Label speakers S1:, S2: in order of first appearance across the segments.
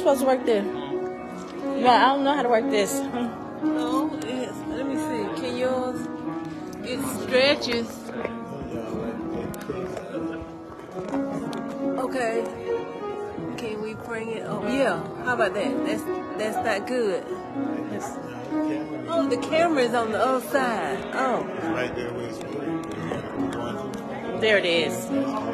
S1: supposed to work this? Yeah, I don't know how to work this.
S2: No, it's, oh, let me see. Can yours, it stretches. Yeah, How about that? That's that's not good. Oh, the camera is on the other side. Oh.
S3: Right there where it's
S1: There it is.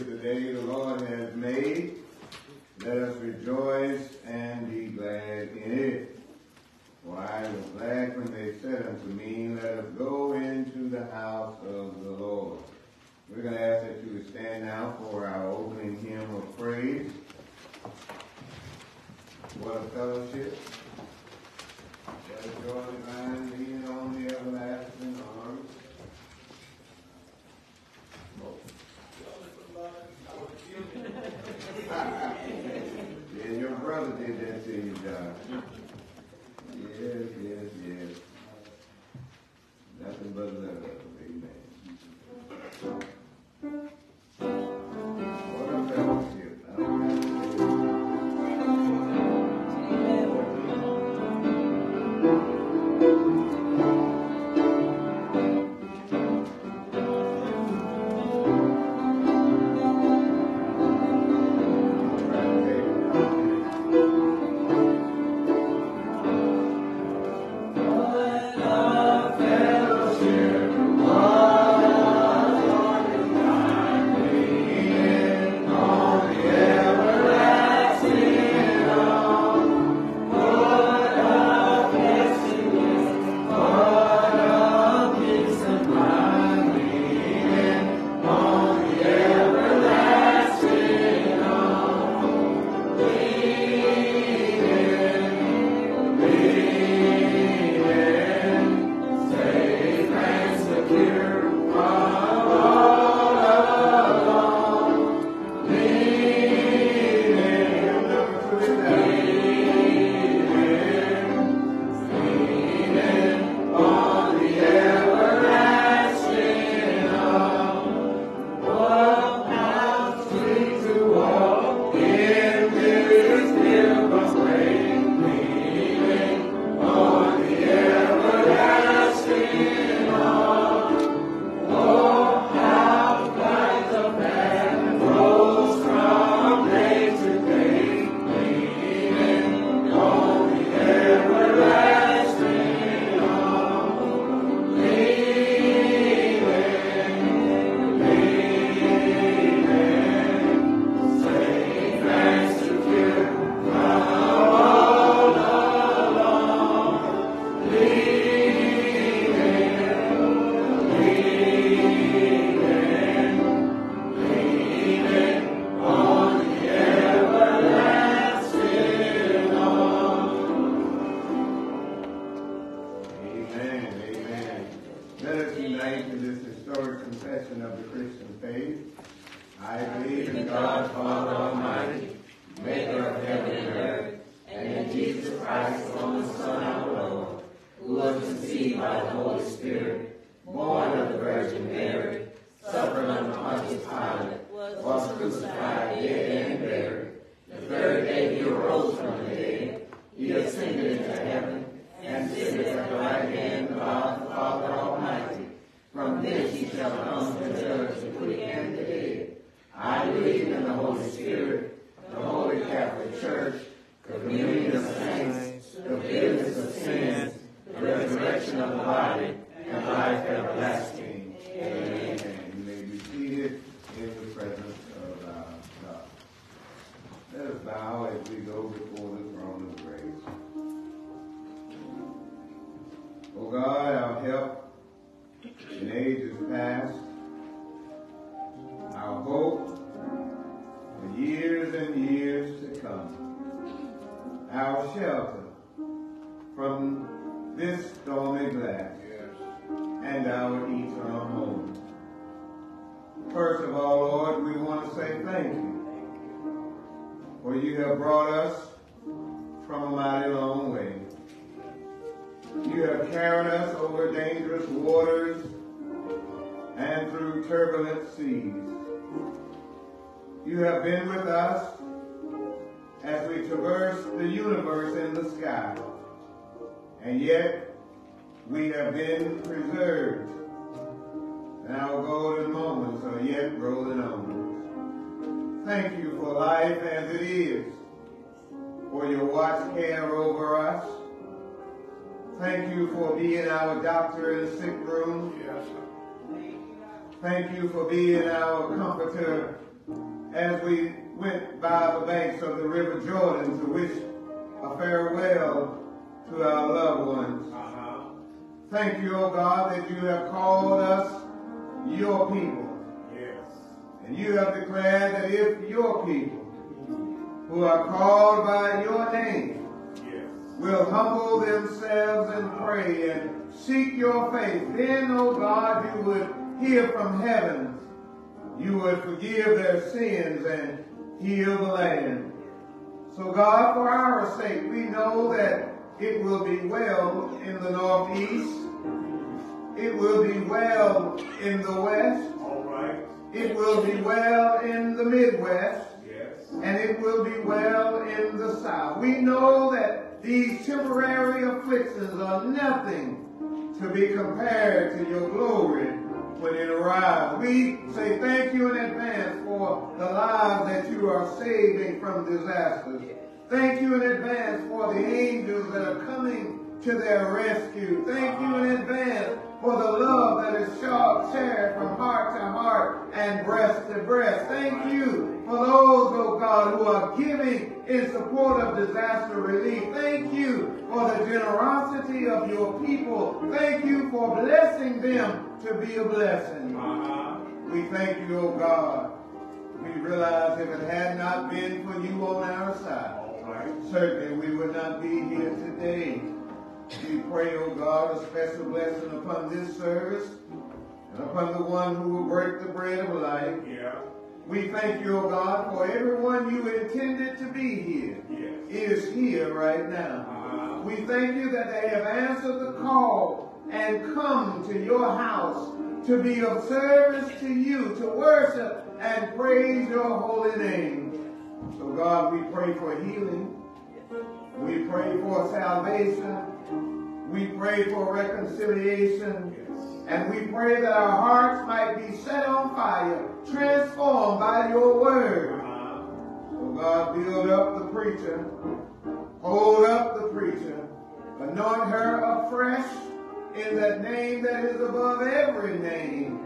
S1: is the day the Lord has made. shall come to judge the quick and the dead. I believe in the Holy Spirit. God, for our sake, we know that it will be well in the northeast. It will be well in the west. All right. It will be well in the Midwest. Yes. And it will be well in the south. We know that these temporary afflictions are nothing to be compared to your glory when it arrives. We say thank you in advance for the lives that you are saving from disasters. Thank you in advance for the angels that are coming to their rescue. Thank you in advance for the love that is shared from heart to heart and breast to breast. Thank you for those, oh God, who are giving in support of disaster relief. Thank you for the generosity of your people. Thank you for blessing them to be a blessing. We thank you, oh God. We realize if it had not been for you on our side. Certainly we would not be here today. We pray, O oh God, a special blessing upon this service and upon the one who will break the bread of life. Yeah. We thank you, O oh God, for everyone you intended to be here yes. is here right now. Uh-huh. We thank you that they have answered the call and come to your house to be of service to you, to worship and praise your holy name. So God, we pray for healing. We pray for salvation. We pray for reconciliation. And we pray that our hearts might be set on fire, transformed by your word. So God, build up the preacher. Hold up the preacher. Anoint her afresh in that name that is above every name.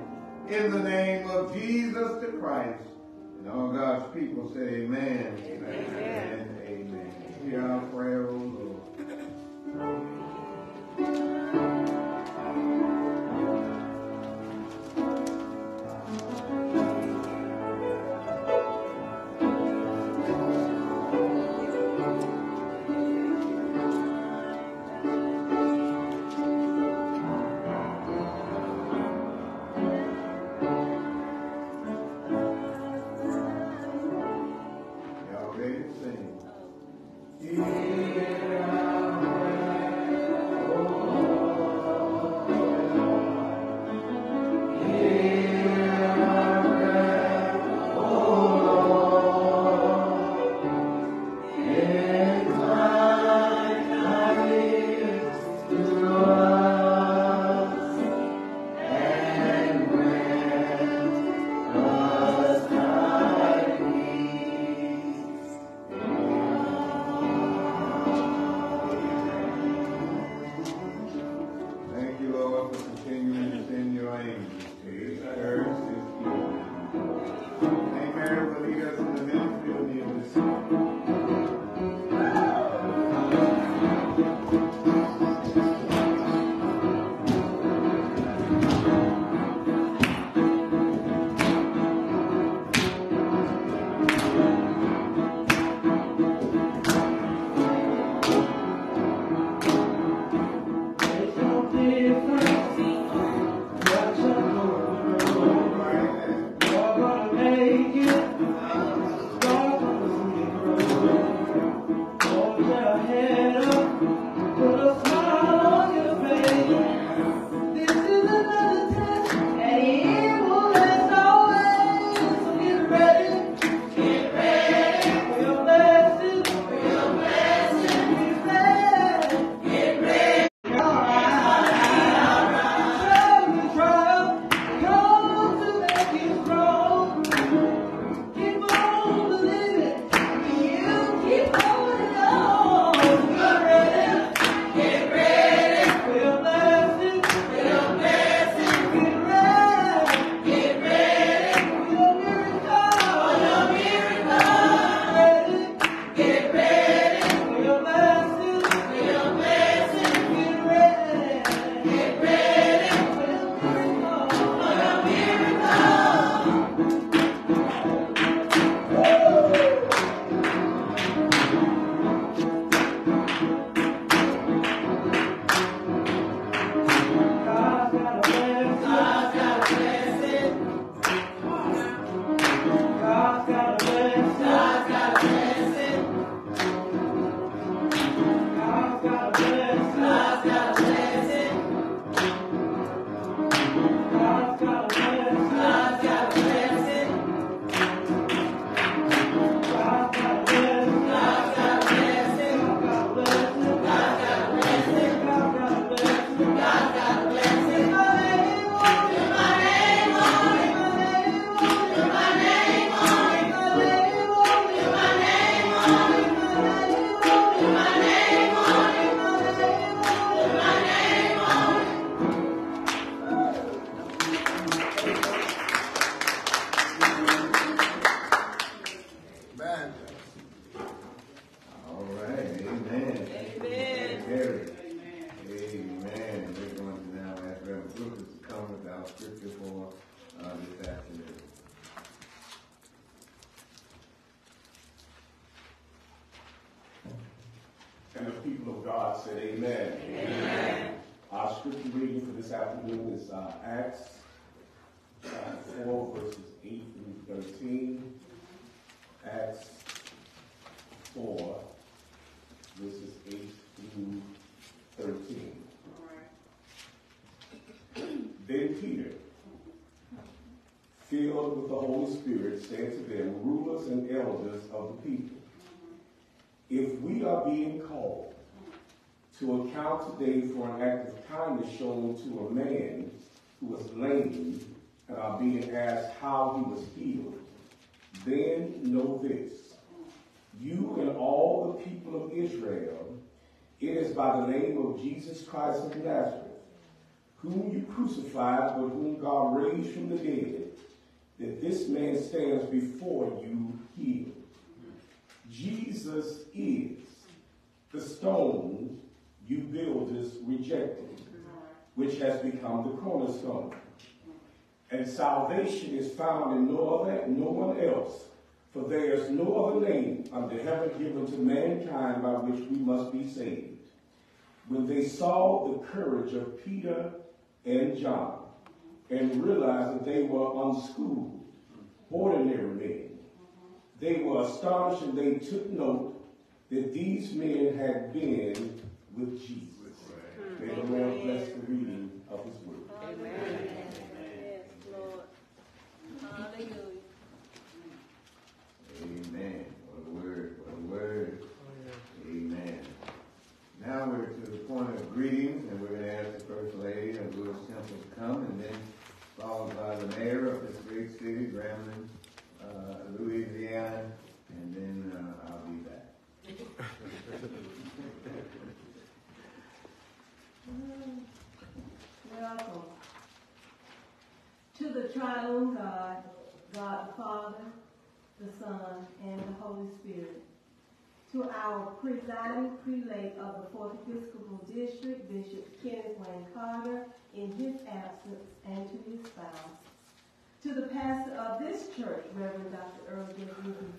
S1: In the name of Jesus the Christ. And all God's people say amen. Amen. Amen. amen. Hear our prayer,
S4: Holy Spirit, said to them, rulers and elders of the people, if we are being called to account today for an act of kindness shown to a man who was lame and are being asked how he was healed, then know this. You and all the people of Israel, it is by the name of Jesus Christ of Nazareth, whom you crucified, but whom God raised from the dead, that this man stands before you healed. Jesus is the stone you builders rejected, which has become the cornerstone. And salvation is found in no other, no one else, for there is no other name under heaven given to mankind by which we must be saved. When they saw the courage of Peter and John and realized that they were unschooled, ordinary men. They were astonished and they took note that these men had been with Jesus. May the Lord bless the reading of his word.
S2: Amen.
S4: Amen. What a word, what a word. Amen. Now we're to the point of greetings, and we're going to ask the First Lady of Lewis Temple to come, and then followed by the mayor of this great city, Grambling, uh, Louisiana, and then uh, I'll be back.
S5: Welcome to the triune God, God the Father, the Son, and the Holy Spirit. To our presiding prelate of the Fourth Episcopal District, Bishop Kenneth Wayne Carter, in his absence, and to his spouse. To the pastor of this church, Reverend Dr. Earl J.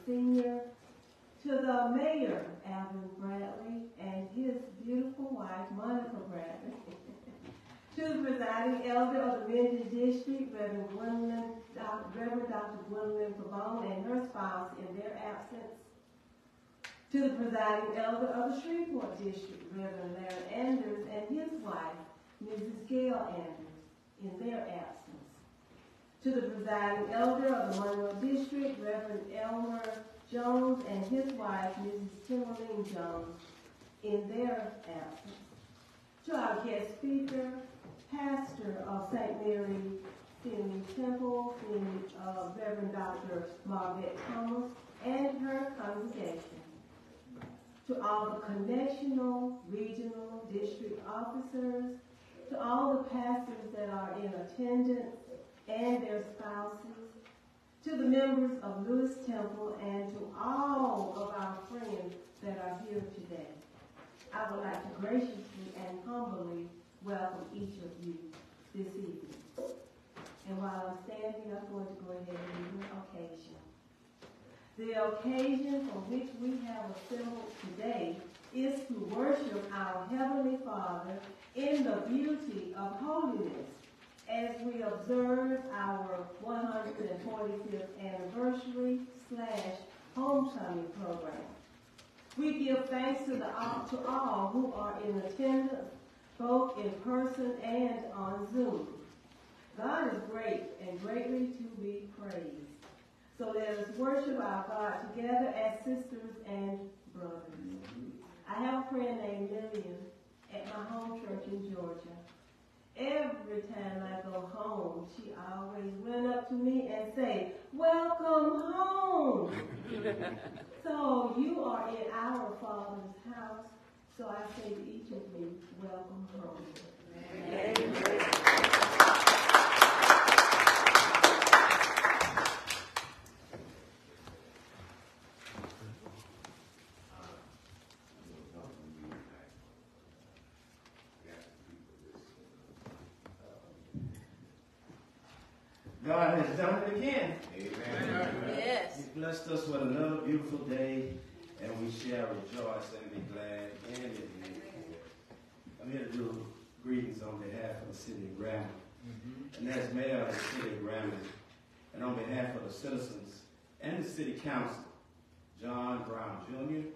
S5: Sr., to the mayor, Alvin Bradley, and his beautiful wife, Monica Bradley. to the presiding elder of the Minden District, Reverend Gwendolyn, Reverend Dr. Gwendolyn Pavone and her spouse in their absence. To the presiding elder of the Shreveport District, Reverend Larry Anders and his wife, Mrs. Gail Anders, in their absence. To the presiding elder of the Monroe District, Reverend Elmer Jones and his wife, Mrs. Timberline Jones, in their absence. To our guest speaker, pastor of St. Mary Finley Temple, in, uh, Reverend Dr. Marvette Thomas, and her congregation. To all the connectional, regional, district officers, to all the pastors that are in attendance and their spouses, to the members of Lewis Temple, and to all of our friends that are here today. I would like to graciously and humbly welcome each of you this evening. And while I'm standing, I'm going to go ahead and read an occasion. The occasion for which we have assembled today is to worship our Heavenly Father in the beauty of holiness as we observe our 145th anniversary slash homecoming program. We give thanks to, the, to all who are in attendance, both in person and on Zoom. God is great and greatly to be praised. So let us worship our God together as sisters and brothers. I have a friend named Lillian at my home church in Georgia. Every time I go home, she always run up to me and say, welcome home. so you are in our Father's house. So I say to each of you, welcome home.
S6: God has done it again.
S4: Amen.
S2: Yes.
S6: He blessed us with another beautiful day, and we shall rejoice and be glad in it. I'm here to do greetings on behalf of the city of Grambling. And as mayor of the city of Grambling, and on behalf of the citizens and the city council, John Brown Jr.,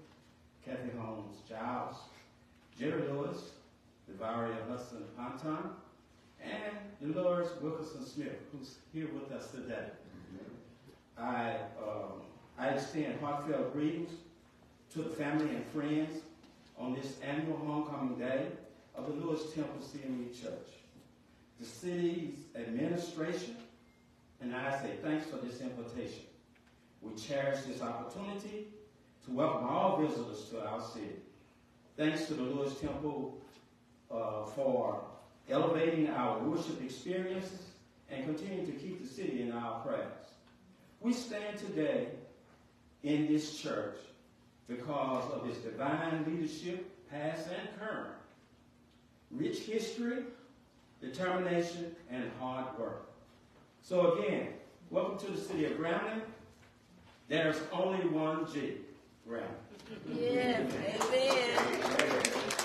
S6: Kathy Holmes Giles, Jerry Lewis, Devaria Hudson Ponton, and Dolores Wilkerson Smith, who's here with us today. I, um, I extend heartfelt greetings to the family and friends on this annual homecoming day of the Lewis Temple CME Church. The city's administration and I say thanks for this invitation. We cherish this opportunity to welcome all visitors to our city. Thanks to the Lewis Temple uh, for elevating our worship experiences and continuing to keep the city in our prayers. We stand today in this church because of his divine leadership, past and current, rich history, determination, and hard work. So again, welcome to the city of Grambling. There's only one G, Grambling.
S2: Yes, amen.
S1: Amen.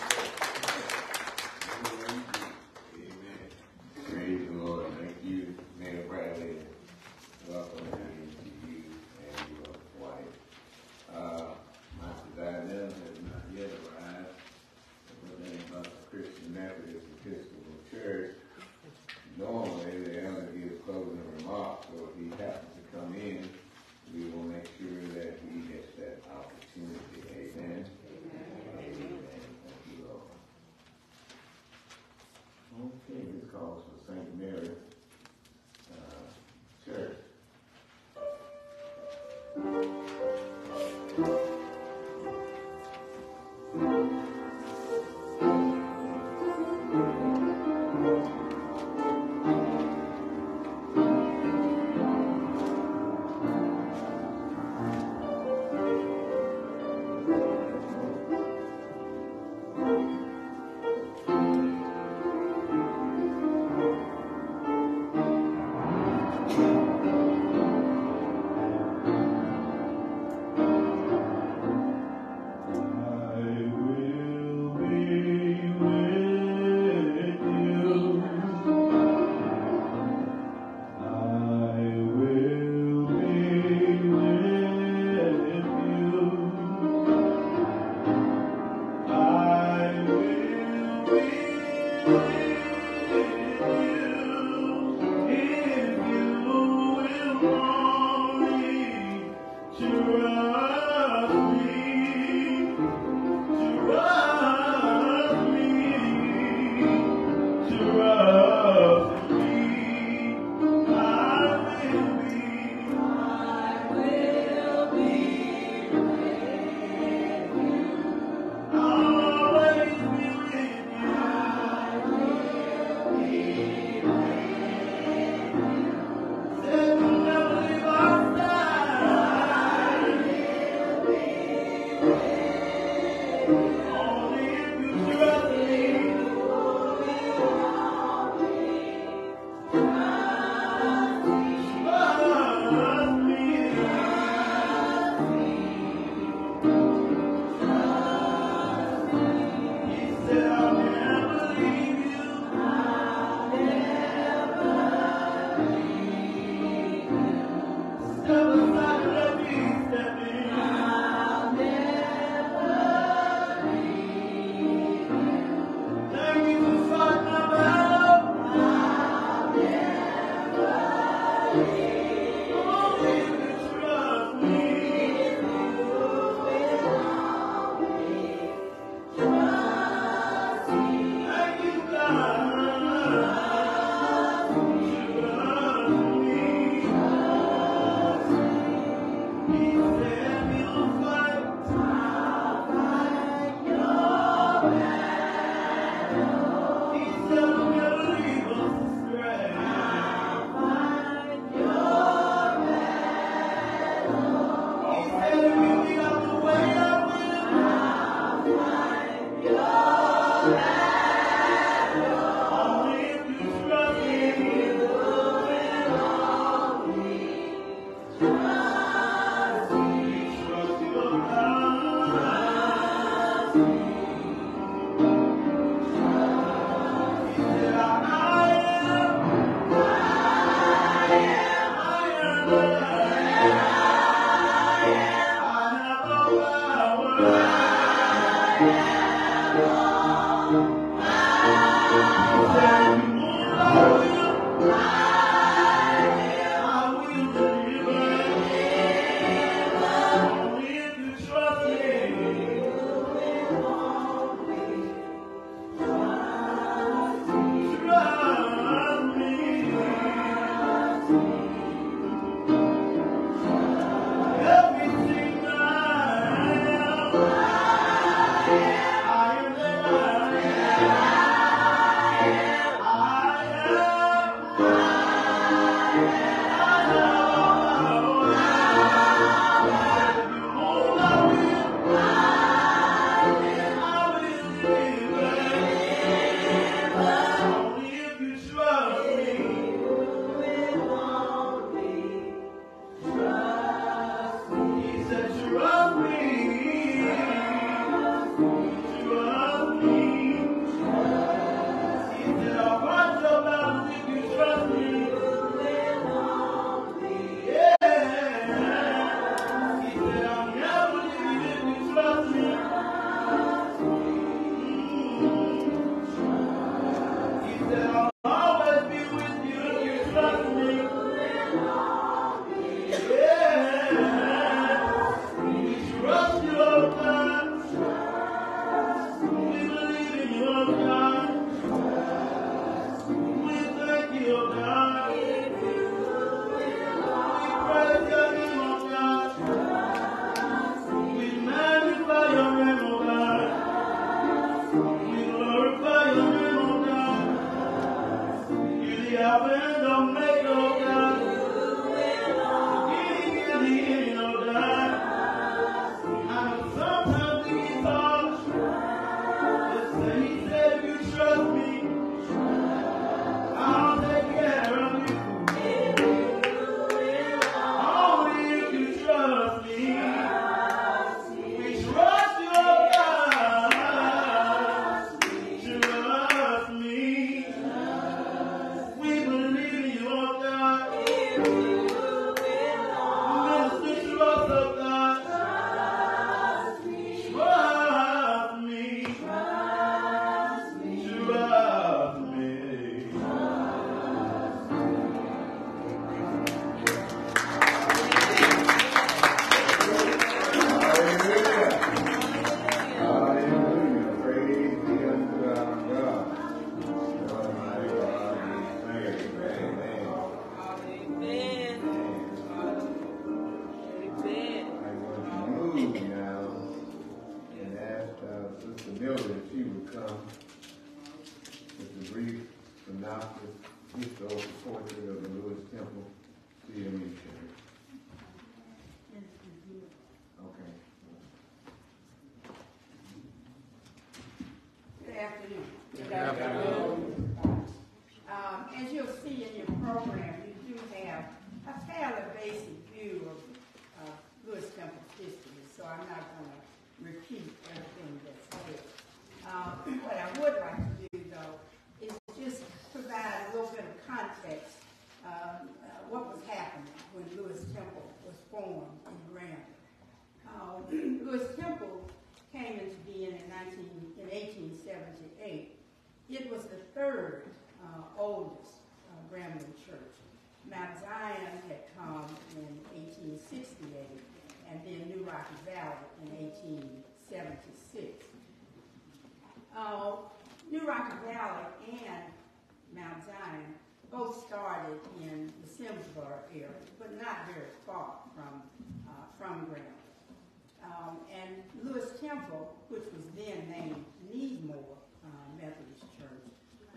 S1: Temple, which was then named Needmore uh, Methodist Church,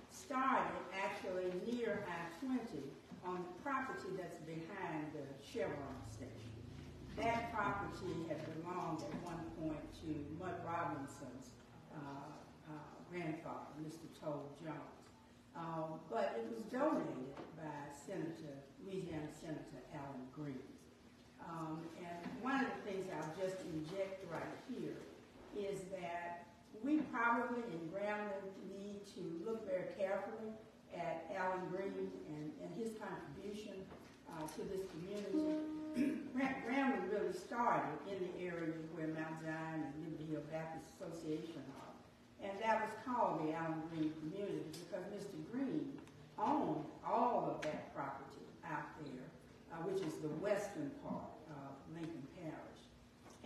S1: started actually near I-20 on the property that's behind the Chevron station. That property had belonged at one point to Mud Robinson's uh, uh, grandfather, Mr. Toad Jones. Um, but it was donated by Senator, Louisiana Senator Alan Green.
S7: Um, and one of the things I'll just inject right here is that we probably in Grambling need to look very carefully at Alan Green and, and his contribution uh, to this community. Grambling really started in the area where Mount Zion and Liberty Hill Baptist Association are. And that was called the Allen Green community because Mr. Green owned all of that property out there, uh, which is the western part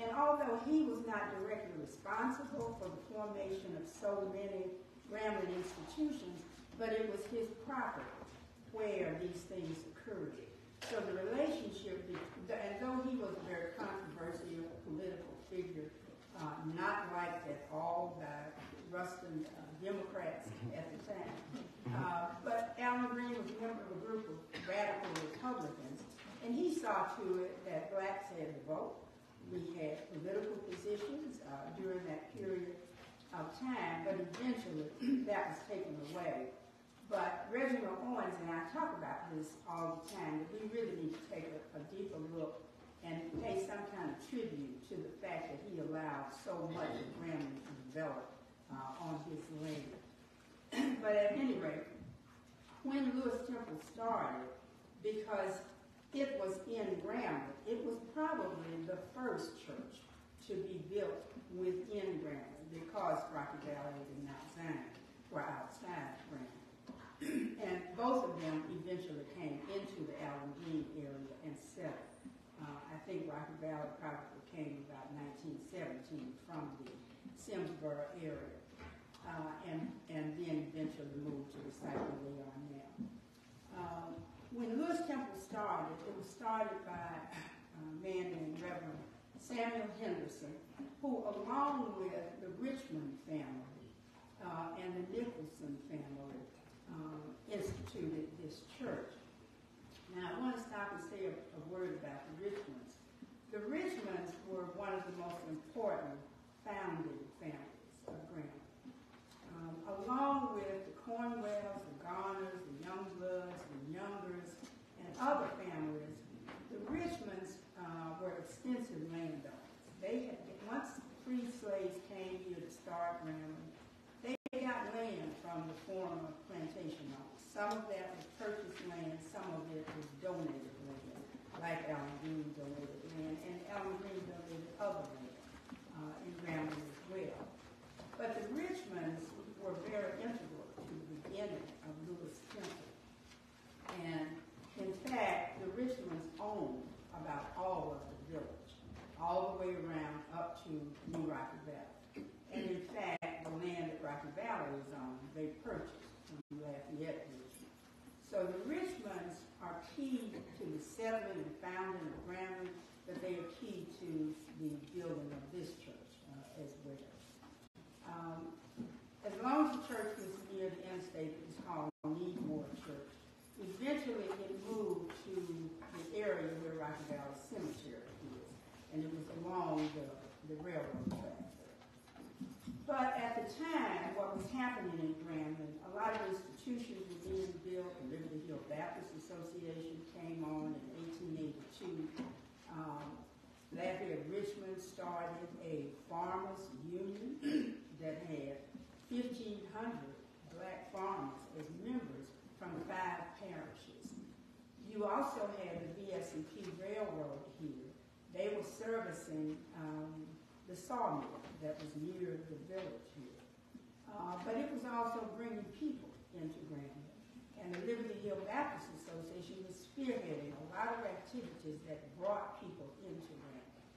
S7: and although he was not directly responsible for the formation of so many Grambling institutions, but it was his property where these things occurred. So the relationship, and though he was a very controversial political figure, uh, not liked at all by Ruston uh, Democrats at the time, uh, but Alan Green was a member of a group of radical Republicans, and he saw to it that blacks had the vote. We had political positions uh, during that period of time, but eventually that was taken away. But Reginald Owens and I talk about this all the time, that we really need to take a, a deeper look and pay some kind of tribute to the fact that he allowed so much of Grambling to develop uh, on his land. but at any rate, when Lewis Temple started, because it was in Grambling, it was probably the first church to be built within Grambling because Rocky Valley and Mount Zion were outside Grambling. and both of them eventually came into the Allen Green area and settled. Uh, I think Rocky Valley probably came about 1917 from the Simsboro area, uh, and, and then eventually moved to the site where they are now. Um, when Lewis Temple started, it was started by a man named Reverend Samuel Henderson, who, along with the Richmond family uh, and the Nicholson family, um, instituted this church. Now, I want to stop and say a, a word about the Richmonds. The Richmonds were one of the most important founding families along with the Cornwells, the Garners, the Youngbloods, the Youngers, and other families, the Richmonds uh, were extensive landowners. They had, once free slaves came here to start Grambling, they got land from the former plantation owners. Some of that was purchased land, some of it was donated land, like Allen Green donated land, and Allen Green donated other land uh, in Grambling as well. But the Richmonds were very integral to the beginning of Lewis Temple. And in fact, the Richmonds owned about all of the village, all the way around up to New Rocky Valley. And in fact, the land that Rocky Valley is on, they purchased from Lafayette Richmond. So the Richmonds are key to the settlement and founding of Grambling, but they are key to the building of this church uh, as well. Um, as long as the church was near the interstate, it was called Needmore Church. Eventually, it moved to the area where Rocky Valley Cemetery is, and it was along the, the railroad track. But at the time, what was happening in Grambling, a lot of institutions were being built. The Liberty Hill Baptist Association came on in 1882. Um, Lafayette Richmond started a farmers union that had 1,500 black farmers as members from five parishes. You also had the VS&P Railroad here. They were servicing um, the sawmill that was near the village here. Uh, but it was also bringing people into Grambling. And the Liberty Hill Baptist Association was spearheading a lot of activities that brought people into Grambling.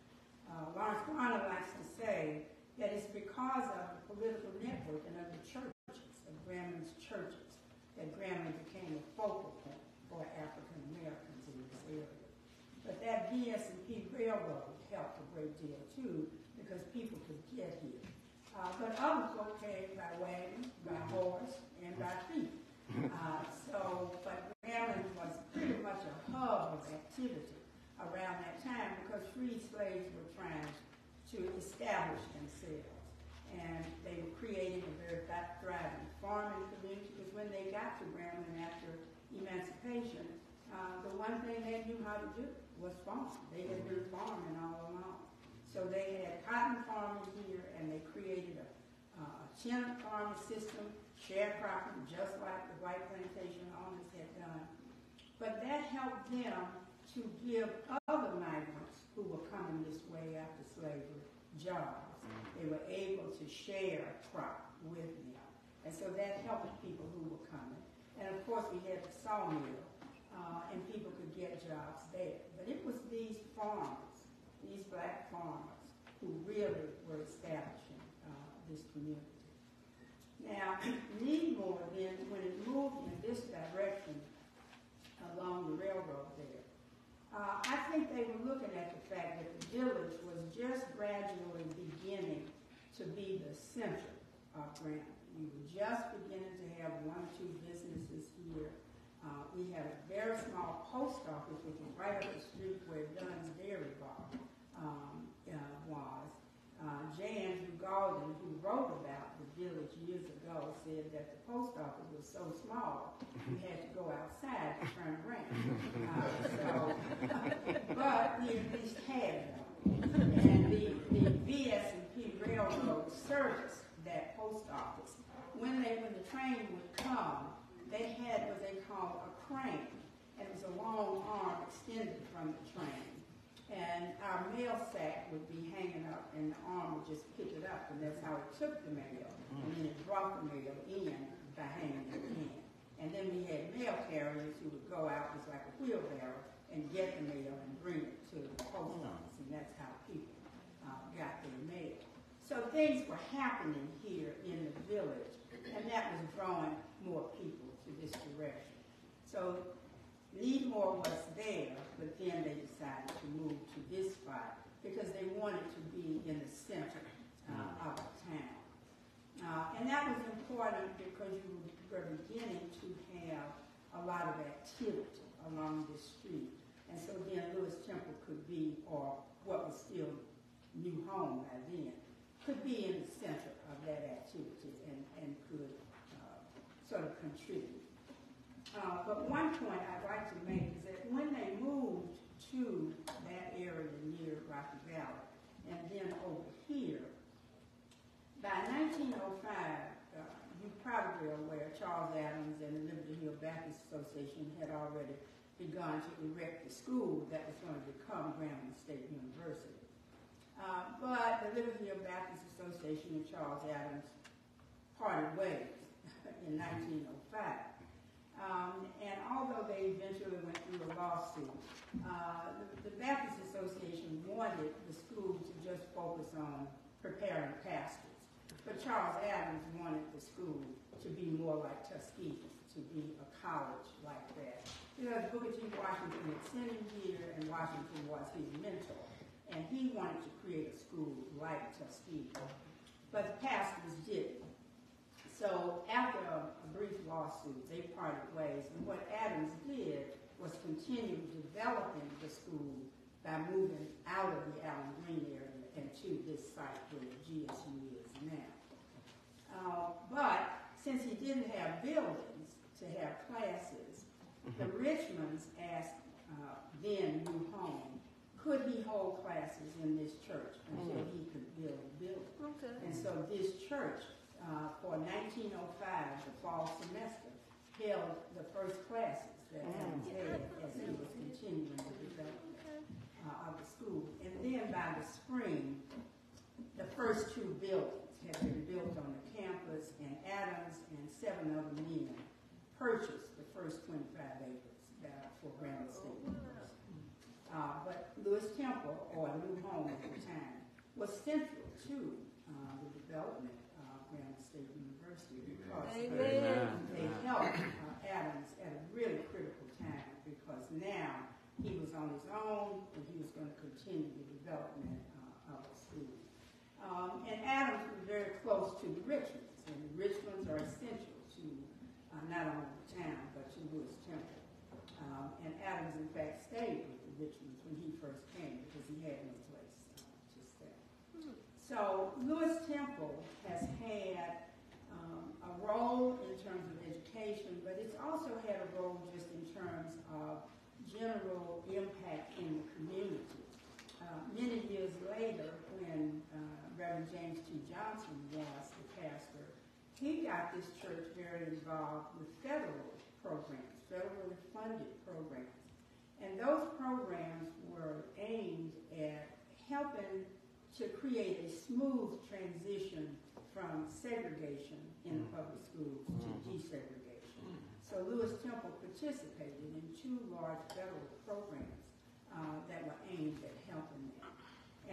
S7: Uh, Lawrence Garner likes to say that it's because of the political networking of the churches, of Grambling's churches, that Grambling became a focal point for African Americans in this area. But that VS&P Railroad helped a great deal too, because people could get here. Uh, but other folk came by wagon, by horse, and by feet. Uh, so, but Grambling was pretty much a hub of activity around that time because free slaves were trying to establish themselves. And they were creating a very thriving farming community because when they got to Grambling after emancipation, uh, the one thing they knew how to do was farm. They had been farming all along. So they had cotton farming here and they created a, uh, a tenant farming system, sharecropping, just like the white plantation owners had done. But that helped them to give other migrants who were coming this way after slavery jobs. They were able to share crop with them. And so that helped people who were coming. And of course, we had the sawmill, uh, and people could get jobs there. But it was these farmers, these black farmers, who really were establishing uh, this community. Now, Needmore then, when it moved in this direction along the railroad uh, I think they were looking at the fact that the village was just gradually beginning to be the center of Grant. We were just beginning to have one or two businesses here. Uh, we had a very small post office, which was right up the street where Dunn's Dairy Bar um, uh, was. Uh, J. Andrew Galden, who wrote about the village years ago, said that the post office was so small, you had to go outside to turn around. Uh, so, but we at least had them. And the, the VS&P Railroad serviced that post office. When they, when the train would come, they had what they called a crane. And it was a long arm extended from the train. And our mail sack would be hanging up and the arm would just pick it up and that's how it took the mail. And then it brought the mail in by hanging it in. And then we had mail carriers who would go out, just like a wheelbarrow, and get the mail and bring it to the post office. And that's how people uh, got their mail. So things were happening here in the village, and that was drawing more people to this direction. So Needmore was there, but then they decided to move to this spot because they wanted to be in the center uh, of town. Uh, and that was important because you were beginning to have a lot of activity along the street. And so then Lewis Temple could be, or what was still New Home by then, could be in the center of that activity and, and could uh, sort of contribute. Uh, but one point I'd like to make is that when they moved to that area near Rocky Valley, and then over here, by 1905, uh, you probably are aware, Charles Adams and the Liberty Hill Baptist Association had already begun to erect the school that was going to become Grambling State University. Uh, but the Liberty Hill Baptist Association and Charles Adams parted ways in 1905. Um, and although they eventually went through a lawsuit, uh, the, the Baptist Association wanted the school to just focus on preparing pastors. But Charles Adams wanted the school to be more like Tuskegee, to be a college like that. Because Booker T. Washington had sent him here, and Washington was his mentor. And he wanted to create a school like Tuskegee. But the pastors didn't. So after a, a brief lawsuit, they parted ways. And what Adams did was continue developing the school by moving out of the Allen Green area and to this site where GSU is now. Uh, but since he didn't have buildings to have classes, the Richmonds asked uh, then New Home, could he hold classes in this church until he could build a building?
S2: Okay.
S7: And so this church, uh, for 1905, the fall semester, held the first classes that Adams had as he was continuing the development uh, of the school. And then by the spring, the first two buildings had been built on the campus, and Adams and seven other men purchased the first 25 acres uh, for Grambling State University. Uh, but Lewis Temple, or New Home at the time, was central to uh, the development of Grambling State University because
S2: Amen.
S7: they helped uh, Adams at a really critical time because now he was on his own and he was going to continue the development uh, of the school. Um, and Adams was very close to the Richmonds, and the Richmonds are essential to uh, not only the town but to Lewis Temple. Um, and Adams, in fact, stayed with the Richmonds when he first came because he had no place uh, to stay. So Lewis Temple has had um, a role in terms of education, but it's also had a role just in terms of general impact in the community. Uh, many years later, when uh, Reverend James T. Johnson was the pastor, he got this church very involved with federal programs, federally funded programs. And those programs were aimed at helping to create a smooth transition from segregation in the public schools to desegregation. So Lewis Temple participated in two large federal programs uh, that were aimed at helping.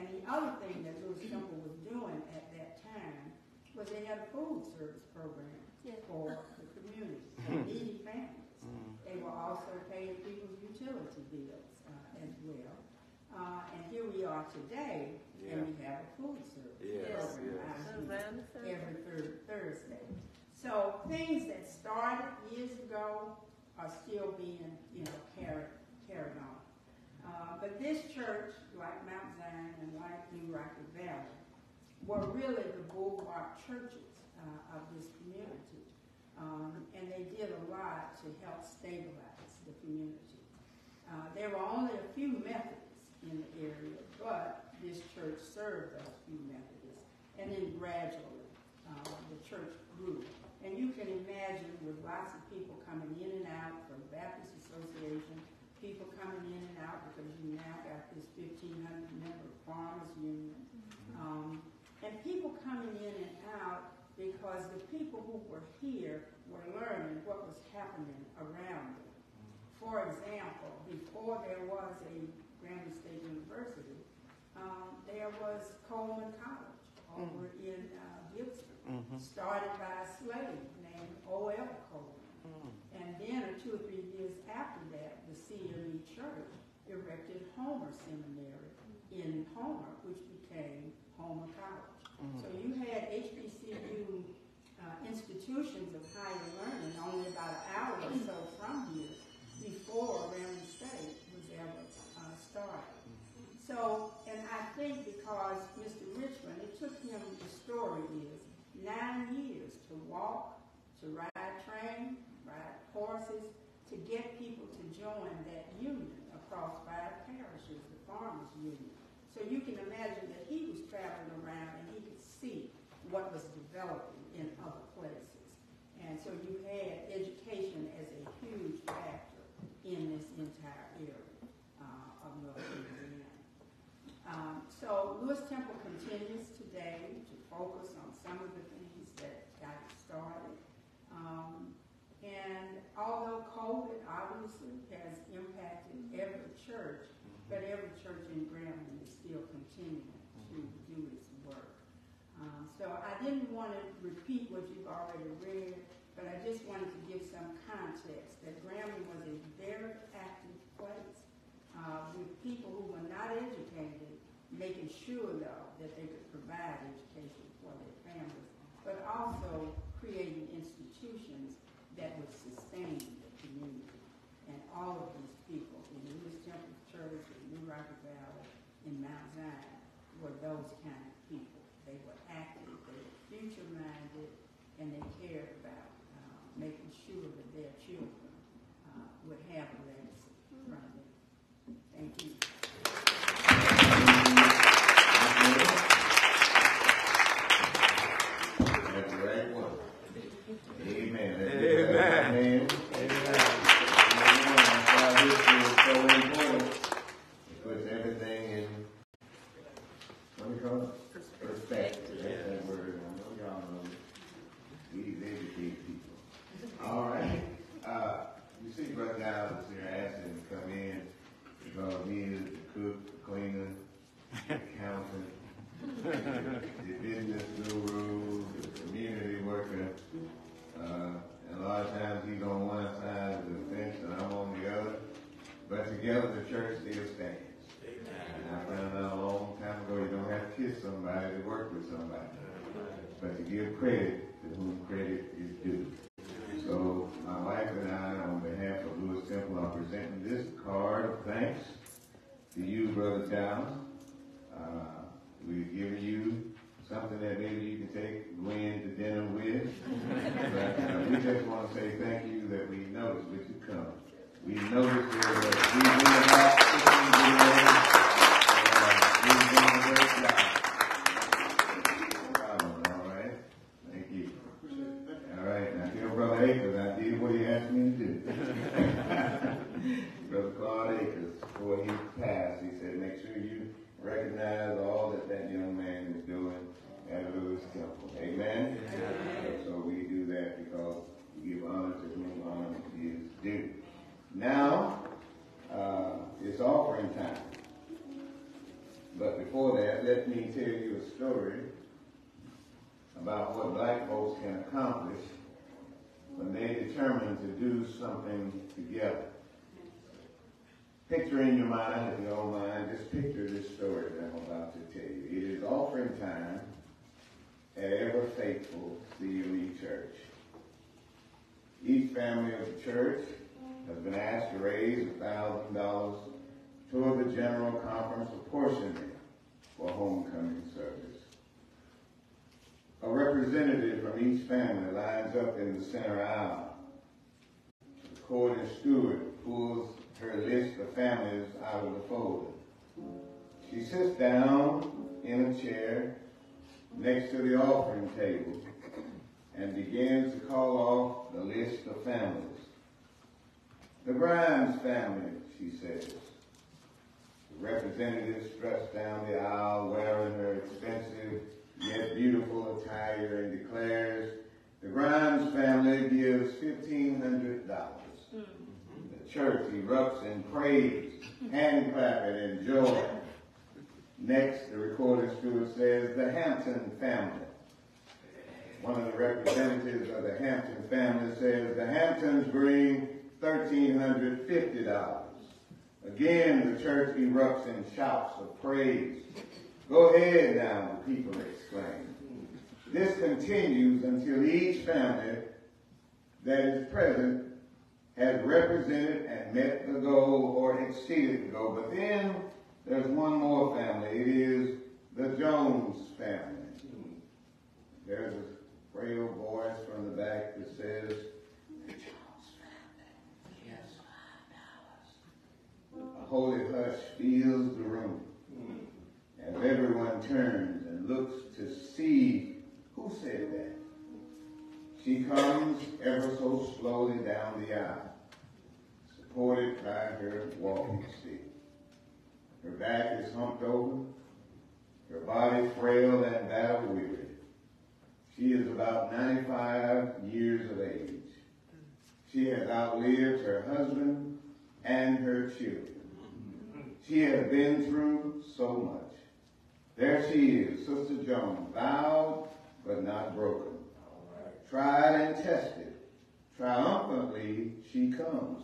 S7: And the other thing that Lewis Temple was doing at that time was they had a food service program for the community, for needy families. They were also paying people's utility bills uh, as well. Uh, and here we are today, and we have a food service
S3: Yes,
S7: program
S3: yes.
S7: out here
S2: Around the circle.
S7: every third Thursday. So things that started years ago are still being, you know, carried, carried on. Uh, but this church, like Mount Zion and like New Rocky Valley, were really the bulwark churches uh, of this community. Um, and they did a lot to help stabilize the community. Uh, there were only a few Methodists in the area, but this church served those few Methodists. And then gradually, uh, the church grew. And you can imagine with lots of people coming in and out from Baptist Association, people coming in and out because you now got this 1,500 member farmers union. Um, and people coming in and out because the people who were here were learning what was happening around them. For example, before there was a Grambling State University, um, there was Coleman College over in uh, Gibsland, started by a slave named O.L. Coleman. And then, or two or three years after that, the CME Church erected Homer Seminary in Homer, which became Homer College. So you had HBCU uh, institutions of higher learning only about an hour or so from here before Grambling State was ever uh, started. So, and I think because Mr. Richmond, it took him, the story is, nine years to walk, to ride train, ride horses, to get people to join that union across five parishes, the farmers union. So you can imagine that he was traveling around and he could see what was developing in other places. And so you had education as a huge factor in this entire area uh, of North Louisiana. Um, so Lewis Temple continues today to focus on some of the things that got it started. Um, and although COVID obviously has impacted every church, but every church in Grambling is still continuing to do its work. Um, so I didn't want to repeat what you've already read, but I just wanted to give some context that Grambling was a very active place uh, with people who were not educated, making sure though that they could provide education for their families, but also creating institutions that would sustain the community. And all of these people in Lewis Temple Church, in New Rocky Valley, in Mount Zion, were those kind of people. They were active, they were future-minded, and they cared about uh, making sure that their children uh, would have a legacy from them. Thank you.
S1: That's the right one. Amen. Let's give it a hand. That's why this is so important. It puts everything in, what do you call it? Perspective. That's that word. I know y'all know it. We educate people. All right. Uh, you see Brother Dallas here asking to come in because he is the cook, the cleaner, the accountant, the business guru, the community worker. Uh, and a lot of times he's on one side of the fence and I'm on the other. But together the church still stands. And I found out a long time ago you don't have to kiss somebody to work with somebody. But to give credit to whom credit is due. So my wife and I, on behalf of Lewis Temple, are presenting this card of thanks to you, Brother Dallas. Uh, we've given you something that maybe you can take Gwen to dinner with. but uh, we just want to say thank you that we noticed that you come. We noticed that we've been about Now uh, it's offering time. But before that, let me tell you a story about what black folks can accomplish when they determine to do something together. Picture in your mind, if you don't mind, just picture this story that I'm about to tell you. It is offering time at Ever Faithful CME Church. Each family of the church has been asked to raise $1,000 toward the general conference apportionment for homecoming service. A representative from each family lines up in the center aisle. The recording steward pulls her list of families out of the folder. She sits down in a chair next to the offering table and begins to call off the list of families. The Grimes family, she says. The representative struts down the aisle wearing her expensive yet beautiful attire and declares the Grimes family gives $1,500. Mm-hmm. The church erupts in praise, hand clapping, and joy. Next, the recording steward says the Hampton family. One of the representatives of the Hampton family says the Hamptons bring $1,350. Again, the church erupts in shouts of praise. Go ahead now, the people exclaim. This continues until each family that is present has represented and met the goal or exceeded the goal. But then there's one more family. It is the Jones family. There's a frail voice from the back that says, the Jones family, yes, five dollars. A holy hush fills the room as everyone turns and looks to see who said that. She comes ever so slowly down the aisle, supported by her walking stick. Her back is humped over, her body frail and battle weary. She is about 95 years of age. She has outlived her husband and her children. She has been through so much. There she is, Sister Joan, bowed but not broken. Tried and tested. Triumphantly she comes.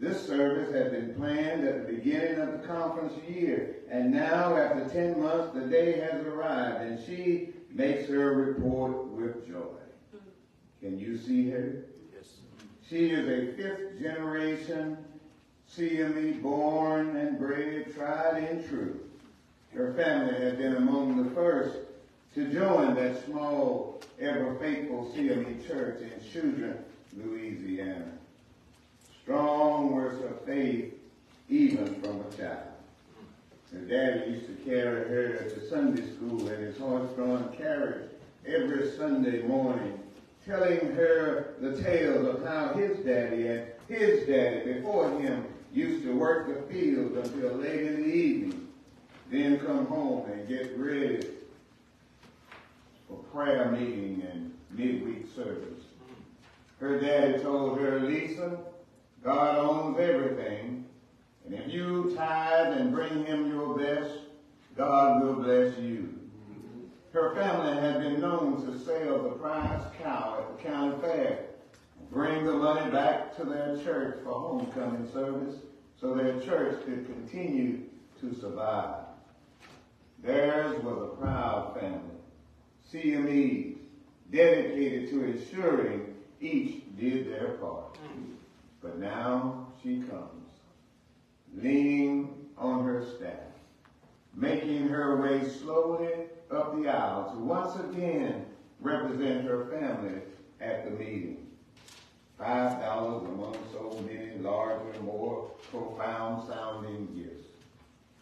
S1: This service had been planned at the beginning of the conference year, and now after 10 months, the day has arrived, and she makes her report with joy. Can you see her?
S6: Yes.
S1: She is a fifth generation CME born and bred, tried and true. Her family had been among the first to join that small, ever faithful CME church in Choudrant, Louisiana. Strong was her faith even from a child. Her daddy used to carry her to Sunday school in his horse-drawn carriage every Sunday morning, telling her the tales of how his daddy and his daddy before him used to work the fields until late in the evening, then come home and get ready for prayer meeting and midweek service. Her daddy told her, Lisa, God owns everything, and if you tithe and bring him your best, God will bless you. Her family had been known to sell the prize cow at the county fair, bring the money back to their church for homecoming service so their church could continue to survive. Theirs was a proud family, CMEs, dedicated to ensuring each did their part. But now she comes, leaning on her staff, making her way slowly up the aisle to once again represent her family at the meeting. Five dollars among so many larger, more profound sounding gifts.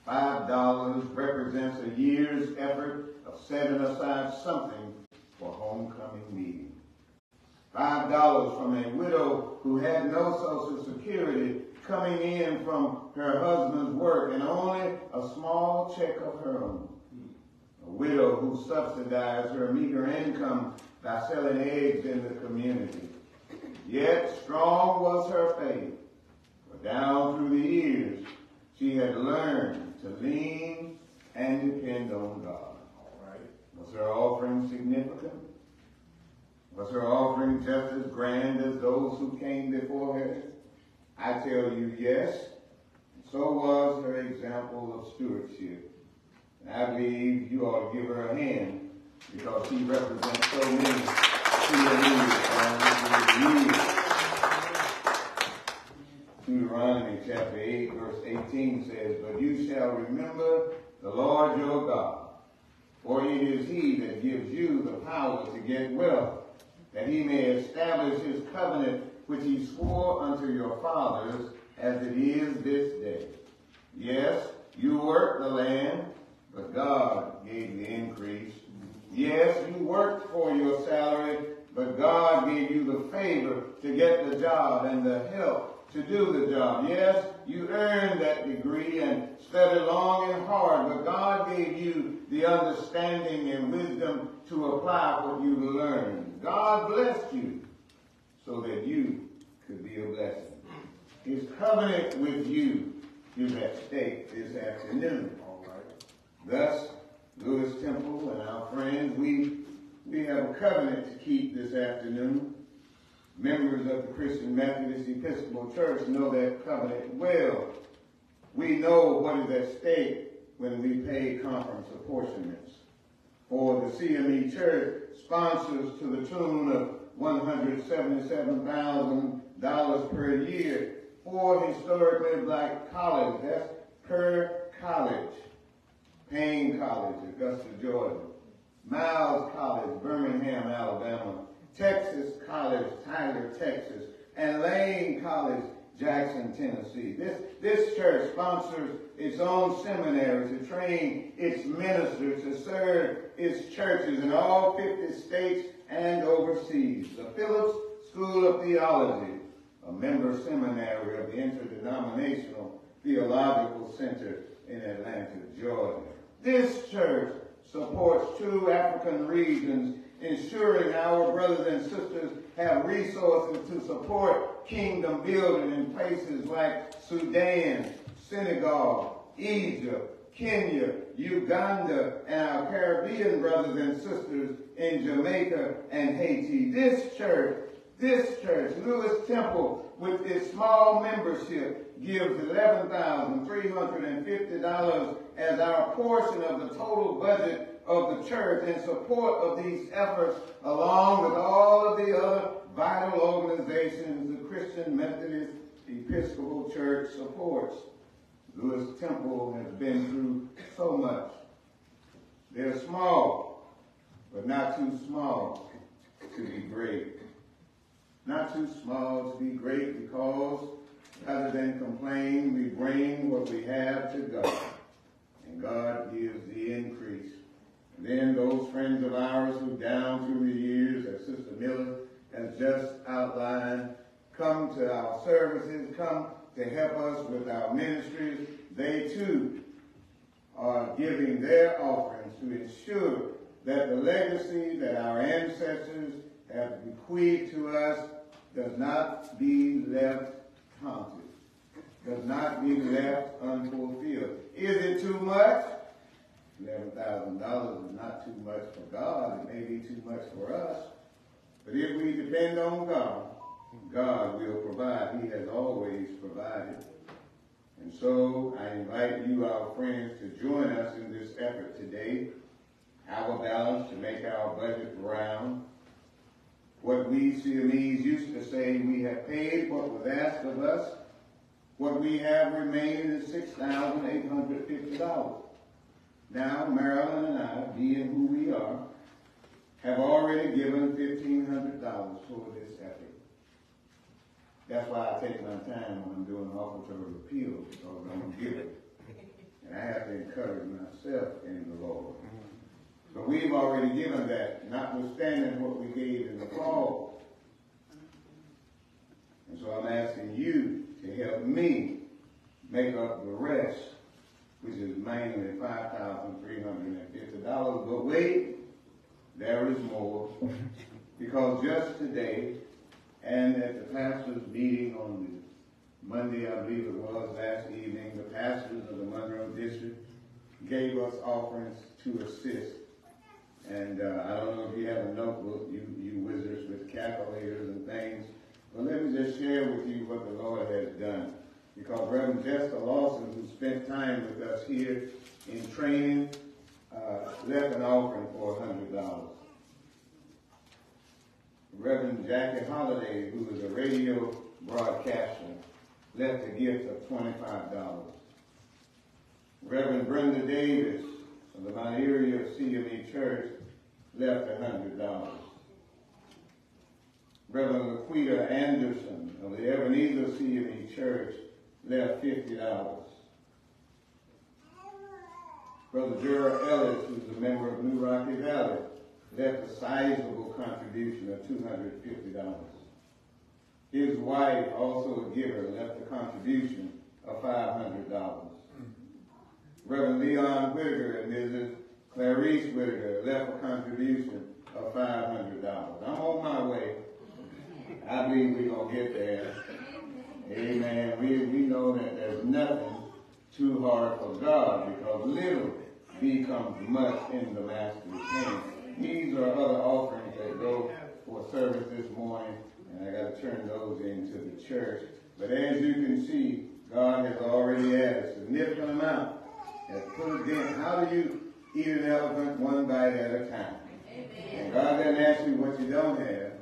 S1: Five dollars represents a year's effort of setting aside something for homecoming meeting. Five dollars from a widow who had no social security coming in from her husband's work and only a small check of her own. A widow who subsidized her meager income by selling eggs in the community. Yet strong was her faith, for down through the years she had learned to lean and depend on God. Was her offering significant? Was her offering just as grand as those who came before her? I tell you, yes. So was her example of stewardship. And I believe you ought to give her a hand because she represents so many Deuteronomy chapter 8, verse 18 says, But you shall remember the Lord your God, for it is he that gives you the power to get wealth, that he may establish his covenant which he swore unto your fathers, as it is this day. Yes, you worked the land, but God gave the increase. Yes, you worked for your salary, but God gave you the favor to get the job and the help to do the job. Yes, you earned that degree and studied long and hard, but God gave you the understanding and wisdom to apply what you learned. God blessed you so that you could be a blessing. His covenant with you is at stake this afternoon. All right. Thus, Lewis Temple and our friends, we, we have a covenant to keep this afternoon. Members of the Christian Methodist Episcopal Church know that covenant well. We know what is at stake when we pay conference apportionments. For the CME Church sponsors to the tune of $177,000 per year for historically black colleges. That's per college. Paine College, Augusta, Georgia. Miles College, Birmingham, Alabama. Texas College, Tyler, Texas. And Lane College, Jackson, Tennessee. This, this church sponsors its own seminary to train its ministers to serve its churches in all 50 states and overseas. The Phillips School of Theology, a member seminary of the Interdenominational Theological Center in Atlanta, Georgia. This church supports two African regions, ensuring our brothers and sisters have resources to support kingdom building in places like Sudan, Senegal, Egypt, Kenya, Uganda, and our Caribbean brothers and sisters in Jamaica and Haiti. This church, this church, Lewis Temple, with its small membership, gives $11,350 as our portion of the total budget of the church in support of these efforts, along with all of the other vital organizations the Christian Methodist Episcopal Church supports. Lewis Temple has been through so much. They're small, but not too small to be great. Not too small to be great because rather than complain, we bring what we have to God. And God gives the increase. And then those friends of ours who down through the years, as Sister Miller has just outlined, come to our services, come to help us with our ministries. They too are giving their offerings to ensure that the legacy that our ancestors have bequeathed to us does not be left does not be left unfulfilled. Is it too much? $11,000 is not too much for God. It may be too much for us. But if we depend on God, God will provide. He has always provided. And so I invite you, our friends, to join us in this effort today. Have a balance to make our budget round. What we CMEs used to say, we have paid what was asked of us. What we have remaining is $6,850. Now, Marilyn and I, being who we are, have already given $1,500 toward this effort. That's why I take my time when I'm doing offertory appeals, because I'm giver. And I have to encourage myself in the Lord. But we've already given that, notwithstanding what we gave in the fall. And so I'm asking you to help me make up the rest, which is mainly $5,350. But wait, there is more. Because just today, and at the pastor's meeting on the Monday, I believe it was, last evening, the pastors of the Monroe District gave us offerings to assist. And uh, I don't know if you have a notebook, you, you wizards with calculators and things, but let me just share with you what the Lord has done. Because Reverend Jessica Lawson, who spent time with us here in training, uh, left an offering for $100. Reverend Jackie Holiday, who was a radio broadcaster, left a gift of $25. Reverend Brenda Davis of the Mount Area CME Church left $100. Reverend Laquita Anderson of the Ebenezer CME Church left $50. Brother Gerald Ellis, who's a member of New Rocky Valley, left a sizable contribution of $250. His wife, also a giver, left a contribution of $500. Reverend Leon Whitaker and Mrs. Clarice Whitaker left a contribution of $500. I'm on my way. I believe we're going to get there. Amen. We, we know that there's nothing too hard for God because little becomes much in the Master's hand. These are other offerings that go for service this morning, and I got to turn those into the church. But as you can see, God has already added a significant amount. Has put again, how do you eat an elephant one bite at a time? And God doesn't ask you what you don't have.